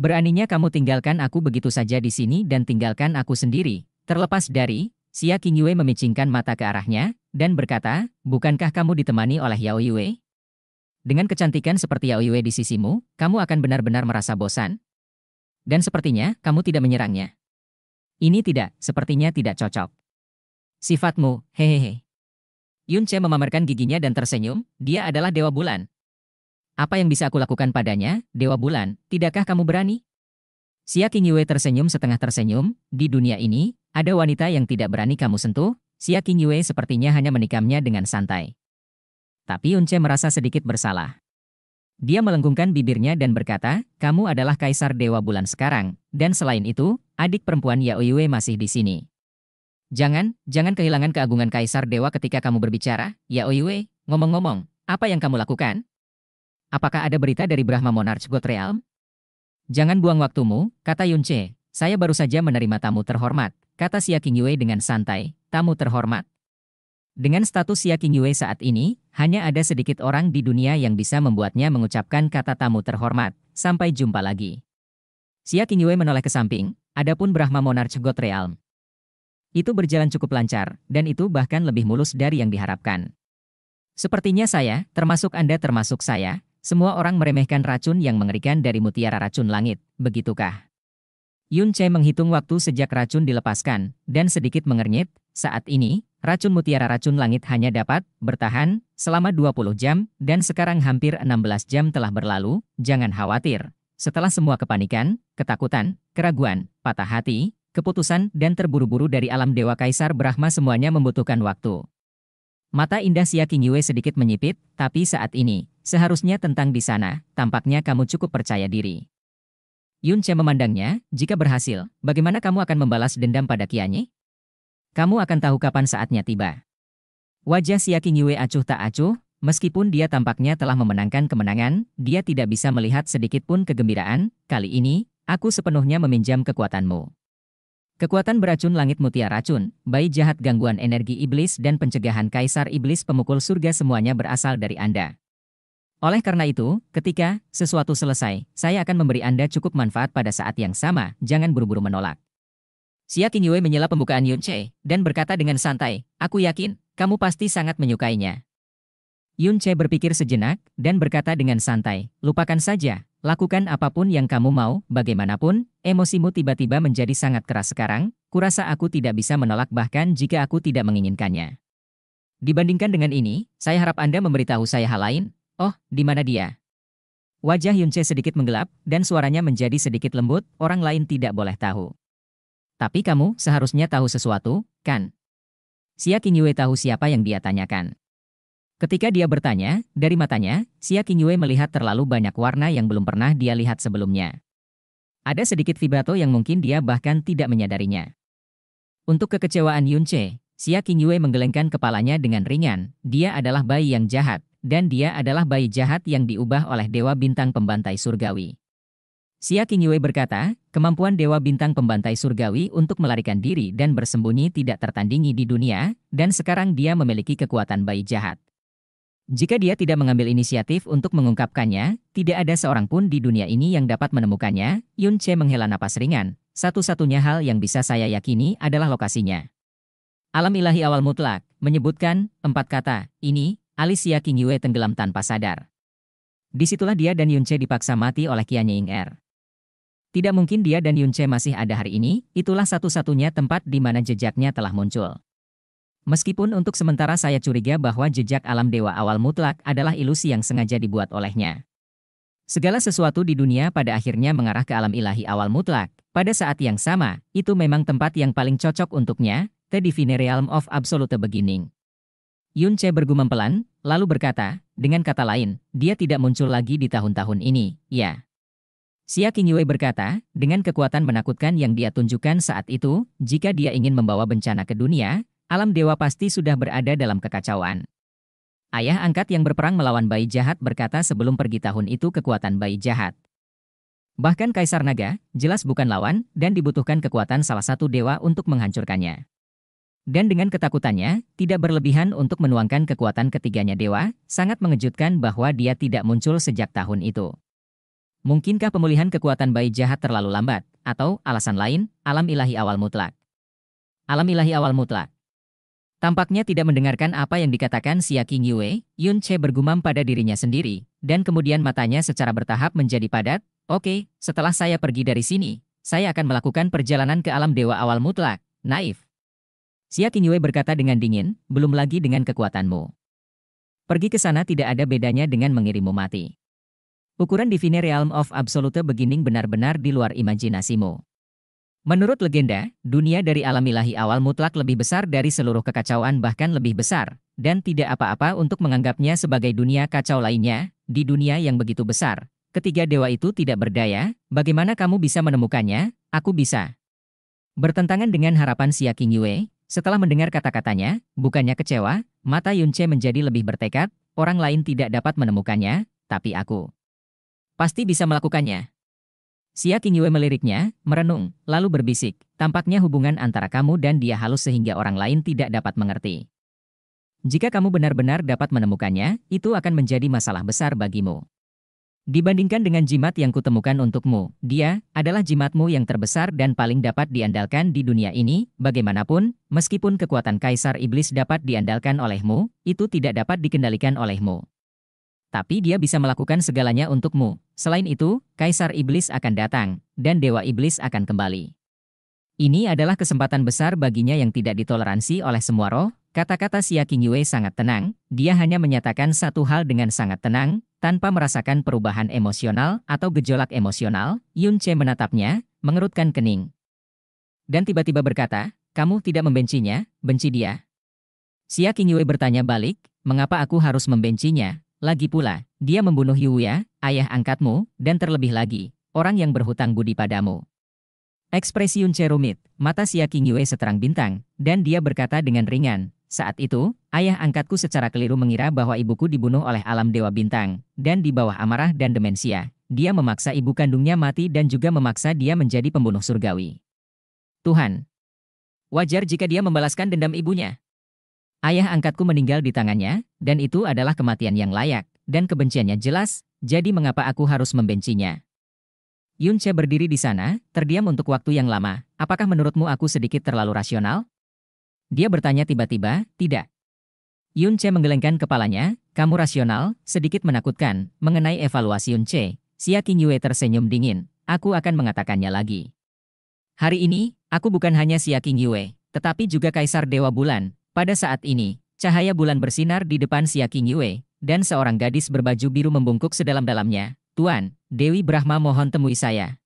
Speaker 1: Beraninya kamu tinggalkan aku begitu saja di sini dan tinggalkan aku sendiri, terlepas dari, Xia Qingyue memicingkan mata ke arahnya, dan berkata, bukankah kamu ditemani oleh Yao Yue? Dengan kecantikan seperti Yao Yue di sisimu, kamu akan benar-benar merasa bosan. Dan sepertinya, kamu tidak menyerangnya. Ini tidak, sepertinya tidak cocok. Sifatmu, hehehe. Yun Che memamerkan giginya dan tersenyum, dia adalah Dewa Bulan. Apa yang bisa aku lakukan padanya, Dewa Bulan, tidakkah kamu berani? Xia Qingyue tersenyum setengah tersenyum, di dunia ini, ada wanita yang tidak berani kamu sentuh, Xia Qingyue sepertinya hanya menikamnya dengan santai. Tapi Unce merasa sedikit bersalah. Dia melenggungkan bibirnya dan berkata, kamu adalah kaisar Dewa Bulan sekarang, dan selain itu, adik perempuan Yao Yue masih di sini. Jangan, jangan kehilangan keagungan kaisar Dewa ketika kamu berbicara, Yao Yue, ngomong-ngomong, apa yang kamu lakukan? Apakah ada berita dari Brahma Monarch God Realm? Jangan buang waktumu, kata Yunce, saya baru saja menerima tamu terhormat, kata Xia Qingyue dengan santai, tamu terhormat. Dengan status Xia Qingyue saat ini, hanya ada sedikit orang di dunia yang bisa membuatnya mengucapkan kata tamu terhormat, sampai jumpa lagi. Xia Qingyue menoleh ke samping, adapun Brahma Monarch God Realm. Itu berjalan cukup lancar, dan itu bahkan lebih mulus dari yang diharapkan. Sepertinya saya, termasuk Anda termasuk saya, semua orang meremehkan racun yang mengerikan dari mutiara racun langit, begitukah? Yun Che menghitung waktu sejak racun dilepaskan, dan sedikit mengernyit, saat ini, racun mutiara racun langit hanya dapat bertahan selama 20 jam, dan sekarang hampir 16 jam telah berlalu, jangan khawatir. Setelah semua kepanikan, ketakutan, keraguan, patah hati, keputusan, dan terburu-buru dari alam Dewa Kaisar Brahma semuanya membutuhkan waktu. Mata indah Xia Qingyue sedikit menyipit, tapi saat ini, seharusnya tentang di sana, tampaknya kamu cukup percaya diri. Yun Che memandangnya, jika berhasil, bagaimana kamu akan membalas dendam pada Kianye? Kamu akan tahu kapan saatnya tiba. Wajah Xia Qingyue acuh tak acuh, meskipun dia tampaknya telah memenangkan kemenangan, dia tidak bisa melihat sedikit pun kegembiraan, kali ini, aku sepenuhnya meminjam kekuatanmu. Kekuatan beracun langit mutiara racun, bayi jahat gangguan energi iblis dan pencegahan kaisar iblis pemukul surga semuanya berasal dari Anda. Oleh karena itu, ketika sesuatu selesai, saya akan memberi Anda cukup manfaat pada saat yang sama, jangan buru-buru menolak. Xia Qingyue menyela pembukaan Yun Che, dan berkata dengan santai, aku yakin, kamu pasti sangat menyukainya. Yun Che berpikir sejenak, dan berkata dengan santai, lupakan saja, lakukan apa pun yang kamu mau, bagaimanapun, emosimu tiba-tiba menjadi sangat keras sekarang, kurasa aku tidak bisa menolak bahkan jika aku tidak menginginkannya. Dibandingkan dengan ini, saya harap Anda memberitahu saya hal lain, oh, di mana dia? Wajah Yun Che sedikit menggelap, dan suaranya menjadi sedikit lembut, orang lain tidak boleh tahu. Tapi kamu seharusnya tahu sesuatu, kan? Xia Qingyue tahu siapa yang dia tanyakan. Ketika dia bertanya, dari matanya, Xia Qingyue melihat terlalu banyak warna yang belum pernah dia lihat sebelumnya. Ada sedikit vibrato yang mungkin dia bahkan tidak menyadarinya. Untuk kekecewaan Yun Che, Xia Qingyue menggelengkan kepalanya dengan ringan. Dia adalah bayi yang jahat, dan dia adalah bayi jahat yang diubah oleh Dewa Bintang Pembantai Surgawi. Xia Qingyue berkata, kemampuan Dewa Bintang Pembantai Surgawi untuk melarikan diri dan bersembunyi tidak tertandingi di dunia, dan sekarang dia memiliki kekuatan bayi jahat. Jika dia tidak mengambil inisiatif untuk mengungkapkannya, tidak ada seorang pun di dunia ini yang dapat menemukannya, Yun Che menghela napas ringan. Satu-satunya hal yang bisa saya yakini adalah lokasinya. Alam ilahi awal mutlak, menyebutkan, empat kata, ini, Alicia Qingyue tenggelam tanpa sadar. Di situlah dia dan Yun Che dipaksa mati oleh Qianye Ying Er. Tidak mungkin dia dan Yun Che masih ada hari ini, itulah satu-satunya tempat di mana jejaknya telah muncul. Meskipun untuk sementara saya curiga bahwa jejak alam dewa awal mutlak adalah ilusi yang sengaja dibuat olehnya. Segala sesuatu di dunia pada akhirnya mengarah ke alam ilahi awal mutlak. Pada saat yang sama, itu memang tempat yang paling cocok untuknya, The Divine Realm of Absolute Beginning. Yun Che bergumam pelan, lalu berkata, dengan kata lain, dia tidak muncul lagi di tahun-tahun ini, ya. Xia Qingyue berkata, dengan kekuatan menakutkan yang dia tunjukkan saat itu, jika dia ingin membawa bencana ke dunia, alam dewa pasti sudah berada dalam kekacauan. Ayah angkat yang berperang melawan bayi jahat berkata sebelum pergi tahun itu kekuatan bayi jahat. Bahkan Kaisar Naga, jelas bukan lawan, dan dibutuhkan kekuatan salah satu dewa untuk menghancurkannya. Dan dengan ketakutannya, tidak berlebihan untuk menuangkan kekuatan ketiganya dewa, sangat mengejutkan bahwa dia tidak muncul sejak tahun itu. Mungkinkah pemulihan kekuatan bayi jahat terlalu lambat? Atau, alasan lain, alam ilahi awal mutlak? Alam ilahi awal mutlak. Tampaknya tidak mendengarkan apa yang dikatakan Xia Qingyue, Yun Che bergumam pada dirinya sendiri, dan kemudian matanya secara bertahap menjadi padat, Oke, setelah saya pergi dari sini, saya akan melakukan perjalanan ke alam dewa awal mutlak, naif. Xia Qingyue berkata dengan dingin, belum lagi dengan kekuatanmu. Pergi ke sana tidak ada bedanya dengan mengirimmu mati. Ukuran Divine Realm of Absolute Beginning benar-benar di luar imajinasimu. Menurut legenda, dunia dari alam ilahi awal mutlak lebih besar dari seluruh kekacauan bahkan lebih besar, dan tidak apa-apa untuk menganggapnya sebagai dunia kacau lainnya, di dunia yang begitu besar. Ketiga dewa itu tidak berdaya, bagaimana kamu bisa menemukannya? Aku bisa. Bertentangan dengan harapan Xia Qingyue, setelah mendengar kata-katanya, bukannya kecewa, mata Yunce menjadi lebih bertekad, orang lain tidak dapat menemukannya, tapi aku. Pasti bisa melakukannya. Xia Qingyue meliriknya, merenung, lalu berbisik, tampaknya hubungan antara kamu dan dia halus sehingga orang lain tidak dapat mengerti. Jika kamu benar-benar dapat menemukannya, itu akan menjadi masalah besar bagimu. Dibandingkan dengan jimat yang kutemukan untukmu, dia adalah jimatmu yang terbesar dan paling dapat diandalkan di dunia ini. Bagaimanapun, meskipun kekuatan Kaisar Iblis dapat diandalkan olehmu, itu tidak dapat dikendalikan olehmu. Tapi dia bisa melakukan segalanya untukmu. Selain itu, Kaisar Iblis akan datang, dan Dewa Iblis akan kembali. Ini adalah kesempatan besar baginya yang tidak ditoleransi oleh semua roh, Kata-kata Xia sangat tenang, dia hanya menyatakan satu hal dengan sangat tenang, tanpa merasakan perubahan emosional atau gejolak emosional, Yun Che menatapnya, mengerutkan kening. Dan tiba-tiba berkata, kamu tidak membencinya, benci dia. Xia Qingyue bertanya balik, mengapa aku harus membencinya? Lagi pula, dia membunuh Yuya, ayah angkatmu, dan terlebih lagi, orang yang berhutang budi padamu. Ekspresi Yun Che rumit, mata Xia Qingyue seterang bintang, dan dia berkata dengan ringan, saat itu, ayah angkatku secara keliru mengira bahwa ibuku dibunuh oleh alam dewa bintang, dan di bawah amarah dan demensia, dia memaksa ibu kandungnya mati dan juga memaksa dia menjadi pembunuh surgawi. Tuhan, wajar jika dia membalaskan dendam ibunya. Ayah angkatku meninggal di tangannya, dan itu adalah kematian yang layak, dan kebenciannya jelas, jadi mengapa aku harus membencinya? Yun Che berdiri di sana, terdiam untuk waktu yang lama. Apakah menurutmu aku sedikit terlalu rasional? Dia bertanya tiba-tiba, tidak. Yun Che menggelengkan kepalanya, kamu rasional, sedikit menakutkan, mengenai evaluasi Yun Che. Xia Yue tersenyum dingin, aku akan mengatakannya lagi. Hari ini, aku bukan hanya Xia Yue, tetapi juga Kaisar Dewa Bulan. Pada saat ini, cahaya bulan bersinar di depan Xia Yue, dan seorang gadis berbaju biru membungkuk sedalam-dalamnya. Tuan, Dewi Brahma mohon temui saya.